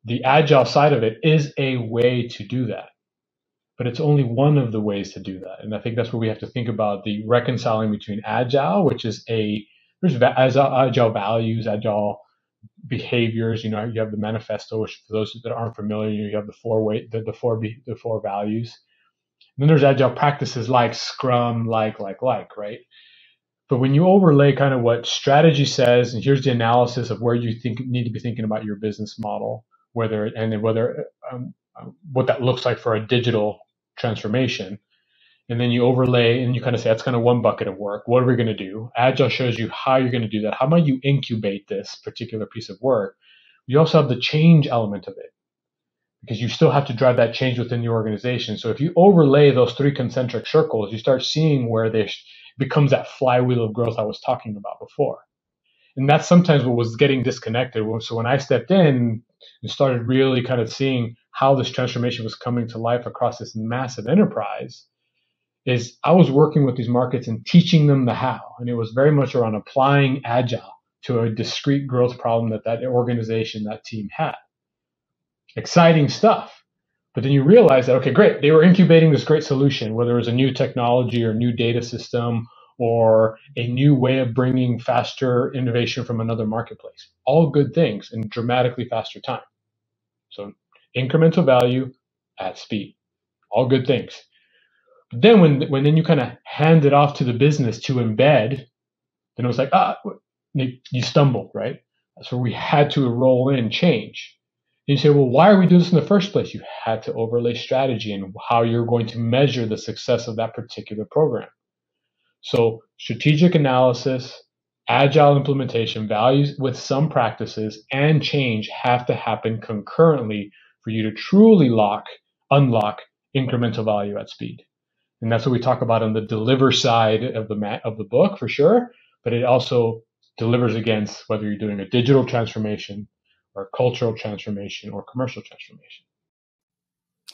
The agile side of it is a way to do that, but it's only one of the ways to do that. And I think that's what we have to think about the reconciling between agile, which is a there's agile values, agile behaviors. You know, you have the manifesto, which for those that aren't familiar, you have the four way, the, the four, the four values, And then there's agile practices like Scrum, like, like, like, right? But when you overlay kind of what strategy says, and here's the analysis of where you think need to be thinking about your business model, whether and whether um, um, what that looks like for a digital transformation, and then you overlay and you kind of say that's kind of one bucket of work. What are we going to do? Agile shows you how you're going to do that. How might you incubate this particular piece of work? You also have the change element of it because you still have to drive that change within the organization. So if you overlay those three concentric circles, you start seeing where they becomes that flywheel of growth I was talking about before. And that's sometimes what was getting disconnected. So when I stepped in and started really kind of seeing how this transformation was coming to life across this massive enterprise, is I was working with these markets and teaching them the how. And it was very much around applying agile to a discrete growth problem that that organization, that team had. Exciting stuff. But then you realize that, okay, great, they were incubating this great solution, whether it was a new technology or new data system or a new way of bringing faster innovation from another marketplace. All good things in dramatically faster time. So incremental value at speed. All good things. But then when, when then you kind of hand it off to the business to embed, then it was like, ah, you stumbled, right? That's where we had to roll in change And you say, well, why are we doing this in the first place? You had to overlay strategy and how you're going to measure the success of that particular program. So, strategic analysis, agile implementation, values with some practices, and change have to happen concurrently for you to truly lock, unlock incremental value at speed. And that's what we talk about on the deliver side of the of the book for sure. But it also delivers against whether you're doing a digital transformation, or cultural transformation or commercial transformation.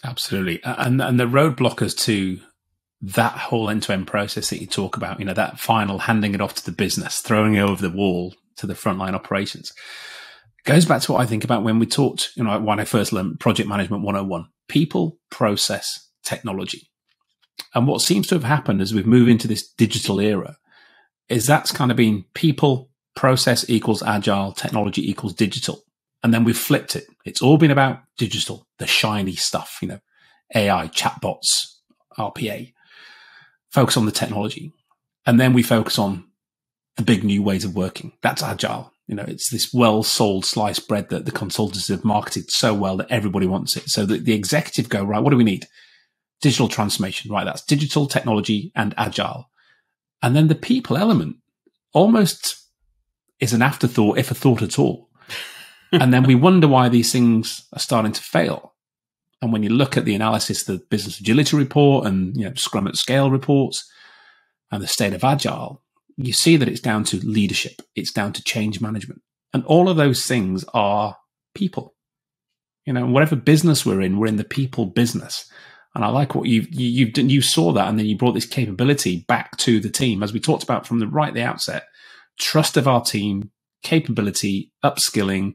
Absolutely. And, and the roadblockers to that whole end to end process that you talk about, you know, that final handing it off to the business, throwing it over the wall to the frontline operations goes back to what I think about when we talked, you know, when I first learned project management 101, people, process, technology. And what seems to have happened as we've moved into this digital era is that's kind of been people, process equals agile, technology equals digital. And then we've flipped it. It's all been about digital, the shiny stuff, you know, AI, chatbots, RPA. Focus on the technology. And then we focus on the big new ways of working. That's agile. You know, it's this well sold sliced bread that the consultants have marketed so well that everybody wants it. So that the executive go, right, what do we need? Digital transformation, right? That's digital technology and agile. And then the people element almost is an afterthought, if a thought at all and then we wonder why these things are starting to fail. And when you look at the analysis, the business agility report and you know, Scrum at scale reports and the state of agile, you see that it's down to leadership. It's down to change management. And all of those things are people. You know, whatever business we're in, we're in the people business. And I like what you've, you, have you saw that and then you brought this capability back to the team. As we talked about from the right the outset, trust of our team, capability, upskilling,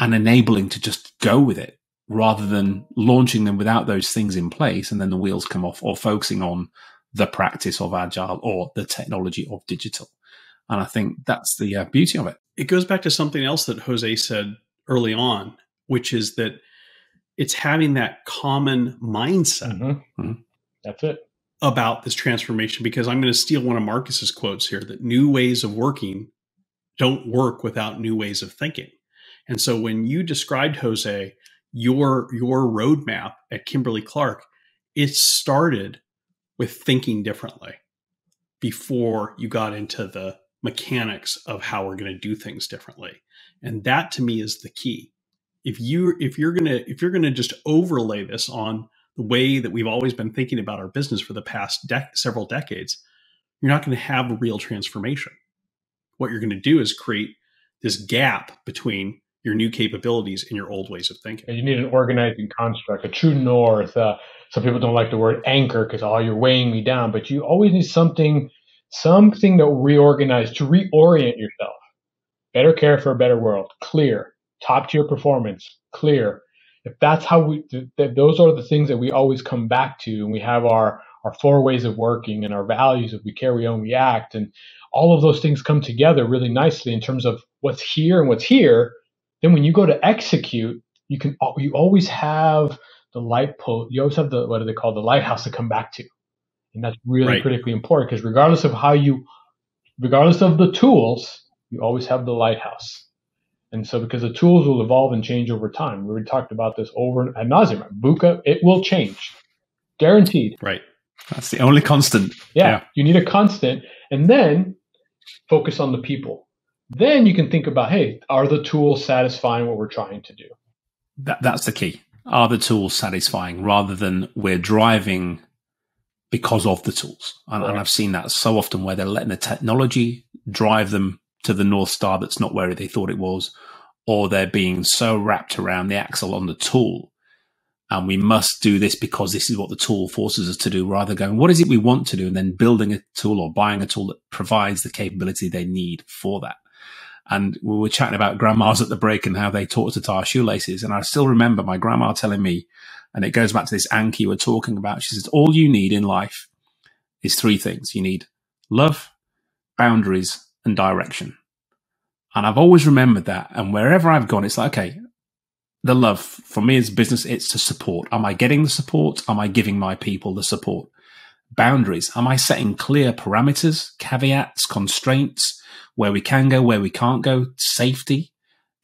and enabling to just go with it rather than launching them without those things in place and then the wheels come off or focusing on the practice of agile or the technology of digital. And I think that's the uh, beauty of it. It goes back to something else that Jose said early on, which is that it's having that common mindset. Mm-hmm. Mm-hmm. That's it. About this transformation, because I'm going to steal one of Marcus's quotes here that new ways of working don't work without new ways of thinking. And so when you described Jose, your your roadmap at Kimberly Clark, it started with thinking differently before you got into the mechanics of how we're going to do things differently. And that to me is the key. If you if you're going to if you're going to just overlay this on the way that we've always been thinking about our business for the past several decades, you're not going to have a real transformation. What you're going to do is create this gap between your new capabilities and your old ways of thinking. And you need an organizing construct, a true north. Uh, some people don't like the word anchor because oh, you're weighing me down, but you always need something, something to reorganize, to reorient yourself. Better care for a better world, clear. Top tier performance, clear. If that's how we, th- those are the things that we always come back to, and we have our our four ways of working and our values of we care, we own, we act, and all of those things come together really nicely in terms of what's here and what's here then when you go to execute, you can you always have the light pole. You always have the what do they call the lighthouse to come back to, and that's really Right. critically important because regardless of how you, regardless of the tools, you always have the lighthouse. And so, because the tools will evolve and change over time, we already talked about this over and ad nauseum. VUCA, it will change, guaranteed. Right. That's the only constant. Yeah, Yeah. you need a constant, and then focus on the people. Then you can think about, hey, are the tools satisfying what we're trying to do? That, that's the key. Are the tools satisfying rather than we're driving because of the tools? And, and I've seen that so often where they're letting the technology drive them to the North Star that's not where they thought it was, or they're being so wrapped around the axle on the tool. And we must do this because this is what the tool forces us to do rather than going, what is it we want to do? And then building a tool or buying a tool that provides the capability they need for that. And we were chatting about grandmas at the break and how they taught us to tie shoelaces. And I still remember my grandma telling me, and it goes back to this anchor we're talking about. She says, all you need in life is three things. You need love, boundaries, and direction. And I've always remembered that. And wherever I've gone, it's like, okay, the love for me as business, it's to support. Am I getting the support? Am I giving my people the support? Boundaries. Am I setting clear parameters, caveats, constraints, where we can go, where we can't go? Safety.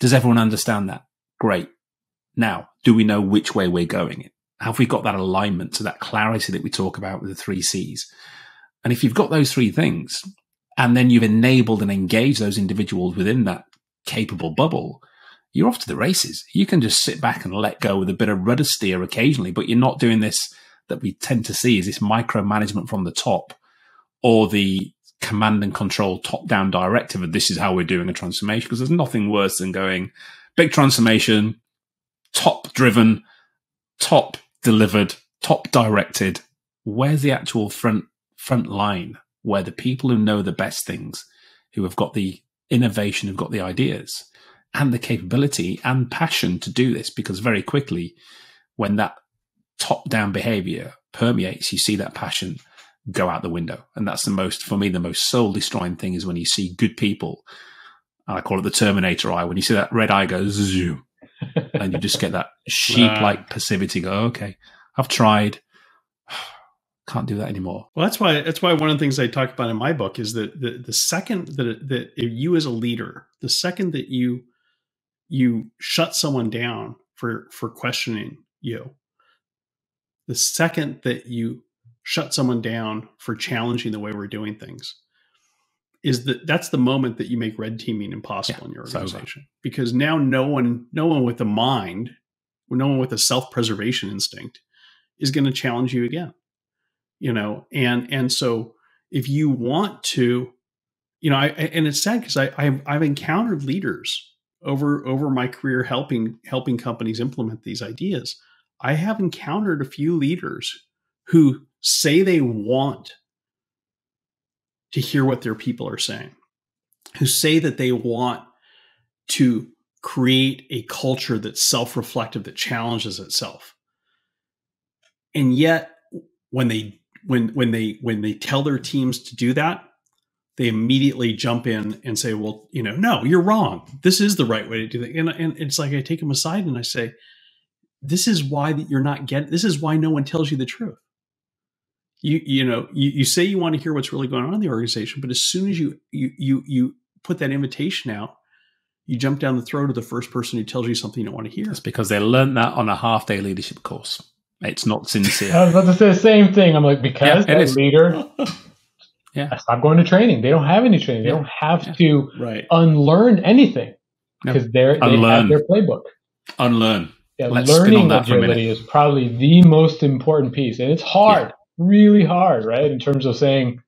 Does everyone understand that? Great. Now, do we know which way we're going? Have we got that alignment to that clarity that we talk about with the three C's? And if you've got those three things, and then you've enabled and engaged those individuals within that capable bubble, you're off to the races. You can just sit back and let go with a bit of rudder steer occasionally, but you're not doing this that we tend to see is this micromanagement from the top or the command and control top down directive of this is how we're doing a transformation. Because there's nothing worse than going big transformation, top driven, top delivered, top directed. Where's the actual front front line where the people who know the best things, who have got the innovation, who've got the ideas and the capability and passion to do this? Because very quickly, when that top down behavior permeates, you see that passion go out the window. And that's the most, for me, the most soul destroying thing is when you see good people. And I call it the Terminator eye. When you see that red eye go zoom, and you just get that sheep like passivity go, okay, I've tried. Can't do that anymore. Well, that's why that's why one of the things I talk about in my book is that the the second that that if you as a leader, the second that you you shut someone down for for questioning you, the second that you shut someone down for challenging the way we're doing things, is that that's the moment that you make red teaming impossible Yeah, in your organization. Because now no one no one with a mind, no one with a self preservation instinct, is going to challenge you again you know? And and so if you want to you know i and it's sad because i I've, I've encountered leaders over over my career helping helping companies implement these ideas i have encountered a few leaders who say they want to hear what their people are saying who say that they want to create a culture that's self-reflective that challenges itself. And yet when they when when they when they tell their teams to do that they immediately jump in and say well you know no you're wrong. This is the right way to do that and, and it's like i take them aside and i say this is why that you're not getting this is why no one tells you the truth you you know you, you say you want to hear what's really going on in the organization but as soon as you you you you put that invitation out you jump down the throat of the first person who tells you something you don't want to hear It's because they learned that on a half day leadership course. It's not sincere. I was about to say the same thing. I'm like, because Yeah, it that is. leader, Yeah. I stopped going to training. They don't have any training. They Yeah. don't have Yeah. to right unlearn anything No. because they're they Unlearn. have their playbook. Unlearn. Yeah, Let's learning that for a agility is probably the most important piece, and it's hard, really hard, right? In terms of saying,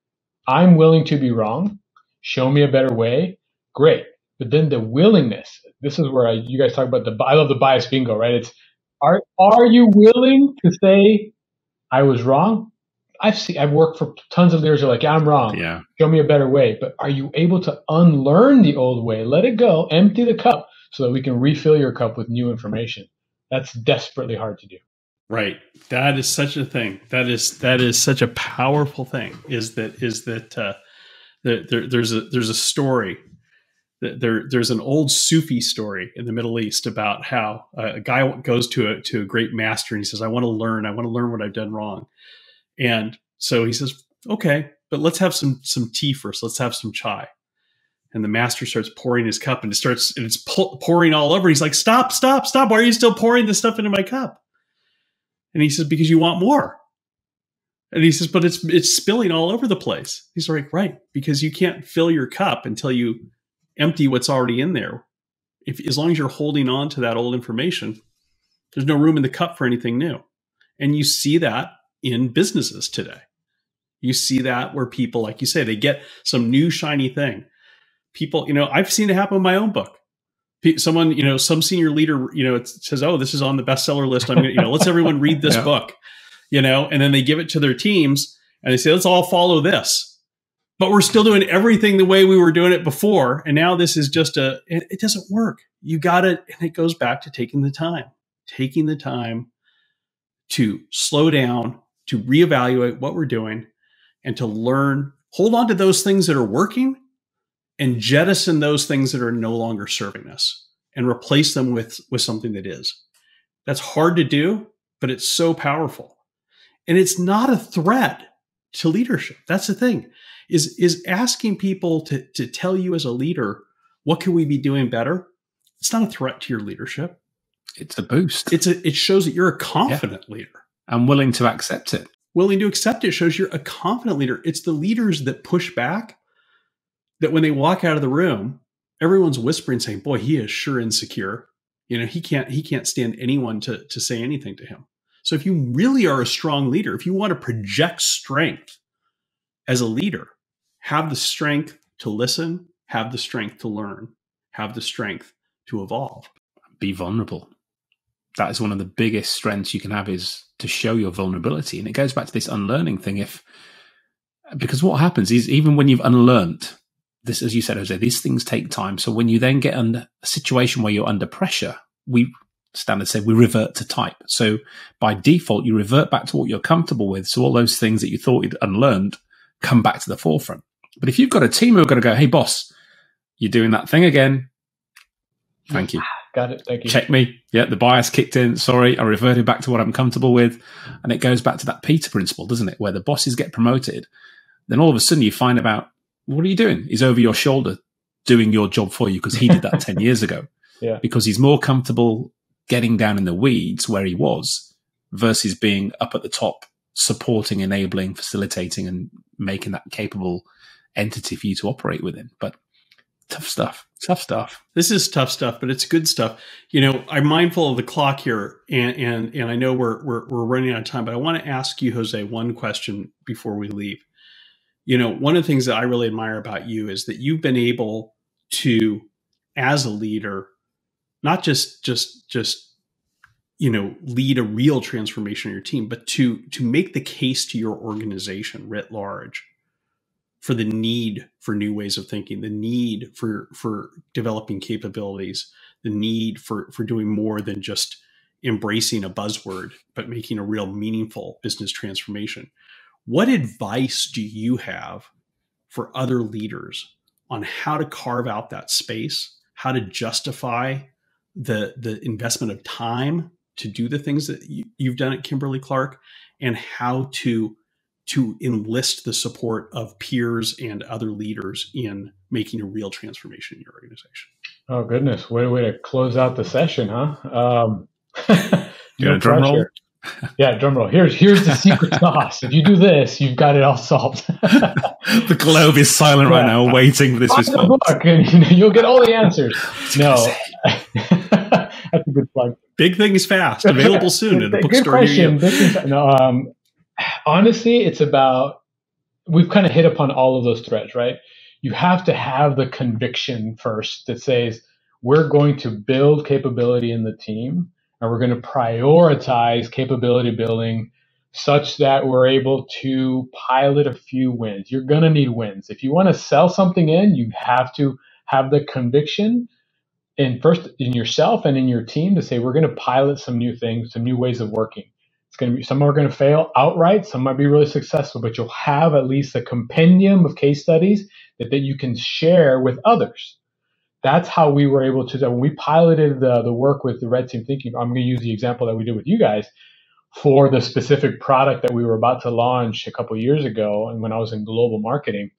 "I'm willing to be wrong. Show me a better way." Great, but then the willingness. This is where I, you guys talk about the. I love the bias bingo, right? It's are are you willing to say, "I was wrong"? I've seen. I've worked for tons of leaders who are like, yeah, "I'm wrong." Yeah. show me a better way. But are you able to unlearn the old way, let it go, empty the cup so that we can refill your cup with new information? That's desperately hard to do. Right. That is such a thing. That is that is such a powerful thing. Is that is that uh, that there, there's a there's a story there there's an old Sufi story in the Middle East about how a guy goes to a to a great master and he says, "I want to learn. I want to learn what I've done wrong." And so he says, "Okay, but let's have some some tea first. Let's have some chai." And the master starts pouring his cup, and it starts and it's pouring all over. He's like, "Stop! Stop! Stop! Why are you still pouring this stuff into my cup?" And he says, "Because you want more." And he says, "But it's it's spilling all over the place." He's like, "Right, because you can't fill your cup until you." empty what's already in there. If as long as you're holding on to that old information, there's no room in the cup for anything new. And you see that in businesses today. You see that where people, like you say, they get some new shiny thing. People, you know, I've seen it happen in my own book. Someone, you know, some senior leader, you know, it says, "Oh, this is on the bestseller list. I'm gonna, you know, let's everyone read this yeah. book," you know, and then they give it to their teams and they say, "Let's all follow this." but we're still doing everything the way we were doing it before. And now this is just a, it, it doesn't work. You got it. And it goes back to taking the time, taking the time to slow down, to reevaluate what we're doing and to learn, hold on to those things that are working and jettison those things that are no longer serving us and replace them with, with something that is. That's hard to do, but it's so powerful. And it's not a threat to leadership. That's the thing is is asking people to to tell you as a leader what can we be doing better it's not a threat to your leadership it's a boost it's a it shows that you're a confident yeah. leader and willing to accept it willing to accept it shows you're a confident leader it's the leaders that push back that when they walk out of the room everyone's whispering saying boy he is sure insecure you know he can't he can't stand anyone to to say anything to him so if you really are a strong leader if you want to project strength as a leader have the strength to listen, have the strength to learn, have the strength to evolve. Be vulnerable. That is one of the biggest strengths you can have is to show your vulnerability. And it goes back to this unlearning thing. If because what happens is even when you've unlearned this, as you said, Jose, these things take time. So when you then get in a situation where you're under pressure, we standard say we revert to type. So by default, you revert back to what you're comfortable with. So all those things that you thought you'd unlearned come back to the forefront. But if you've got a team who are going to go, hey, boss, you're doing that thing again. Thank you. Got it. Thank you. Check me. Yeah, the bias kicked in. Sorry, I reverted back to what I'm comfortable with. And it goes back to that Peter principle, doesn't it? Where the bosses get promoted. Then all of a sudden you find about, what are you doing? He's over your shoulder doing your job for you because he did that 10 years ago. Yeah. Because he's more comfortable getting down in the weeds where he was versus being up at the top, supporting, enabling, facilitating, and making that capable entity for you to operate within. But tough stuff. Tough stuff. This is tough stuff, but it's good stuff. You know, I'm mindful of the clock here, and and and I know we're we're, we're running out of time, but I want to ask you, Jose, one question before we leave. You know, one of the things that I really admire about you is that you've been able to, as a leader, not just just just you know lead a real transformation in your team, but to to make the case to your organization writ large for the need for new ways of thinking, the need for for developing capabilities, the need for for doing more than just embracing a buzzword, but making a real meaningful business transformation. What advice do you have for other leaders on how to carve out that space, how to justify the the investment of time to do the things that you, you've done at Kimberly Clark, and how to to enlist the support of peers and other leaders in making a real transformation in your organization. Oh goodness, what a way to close out the session, huh? Um, no drum roll. Yeah, drum roll. Here's here's the secret sauce. If you do this, you've got it all solved. the globe is silent yeah. right now, waiting for this response. Book and you'll get all the answers. No, that's a good plug. Big things fast. Available soon in a bookstore near you. No, um, honestly, it's about we've kind of hit upon all of those threads, right? You have to have the conviction first that says we're going to build capability in the team and we're going to prioritize capability building such that we're able to pilot a few wins. You're going to need wins. If you want to sell something in, you have to have the conviction in first in yourself and in your team to say we're going to pilot some new things, some new ways of working. It's going to be some are going to fail outright, some might be really successful, but you'll have at least a compendium of case studies that, that you can share with others that's how we were able to. When we piloted the the work with the Red Team Thinking, I'm going to use the example that we did with you guys for the specific product that we were about to launch a couple years ago, and when I was in global marketing.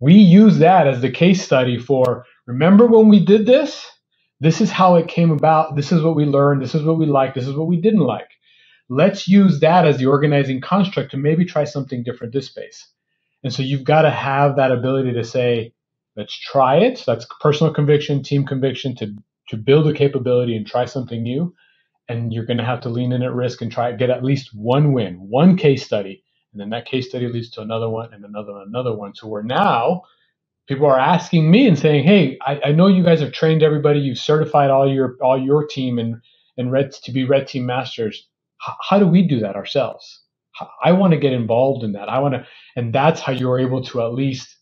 We use that as the case study for remember when we did this? This is how it came about. This is what we learned. This is what we liked. This is what we didn't like. Let's use that as the organizing construct to maybe try something different this space. And so you've got to have that ability to say, let's try it. That's personal conviction, team conviction to, to build a capability and try something new. And you're going to have to lean in at risk and try get at least one win, one case study. And then that case study leads to another one and another another one. So we're now people are asking me and saying, "Hey, I, I, know you guys have trained everybody, you've certified all your all your team and and red to be red team masters. H- how do we do that ourselves? I want to get involved in that. I want to, and that's how you're able to at least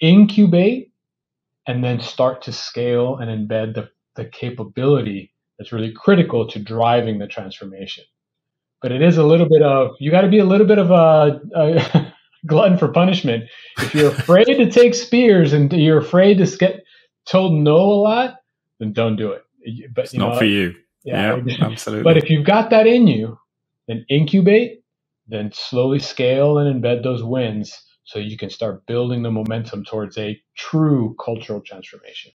incubate and then start to scale and embed the, the capability that's really critical to driving the transformation. But it is a little bit of you got to be a little bit of a, a glutton for punishment. If you're afraid to take spears and you're afraid to get told no a lot, then don't do it. But it's not know, for you. Yeah, yeah absolutely. But if you've got that in you, then incubate, then slowly scale and embed those wins so you can start building the momentum towards a true cultural transformation.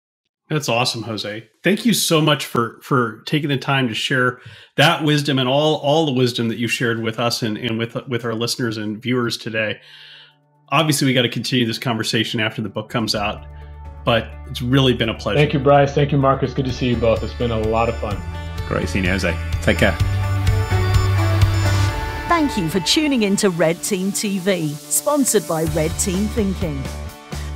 That's awesome, Jose. Thank you so much for for taking the time to share that wisdom and all all the wisdom that you shared with us and, and with with our listeners and viewers today. Obviously, we got to continue this conversation after the book comes out, but it's really been a pleasure. Thank you, Bryce. Thank you, Marcus. Good to see you both. It's been a lot of fun. Great seeing you, Jose. Take care. Thank you for tuning in to Red Team TV, sponsored by Red Team Thinking.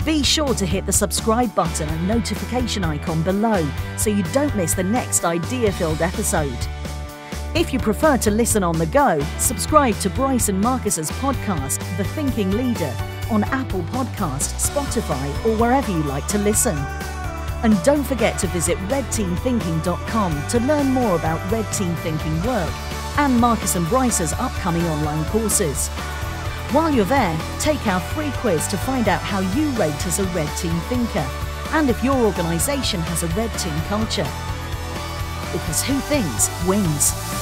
Be sure to hit the subscribe button and notification icon below so you don't miss the next idea filled episode. If you prefer to listen on the go, subscribe to Bryce and Marcus's podcast, The Thinking Leader, on Apple Podcast, Spotify, or wherever you like to listen. And don't forget to visit redteamthinking.com to learn more about Red Team Thinking work and Marcus and Bryce's upcoming online courses. While you're there, take our free quiz to find out how you rate as a Red Team thinker and if your organisation has a Red Team culture. Because who thinks wins.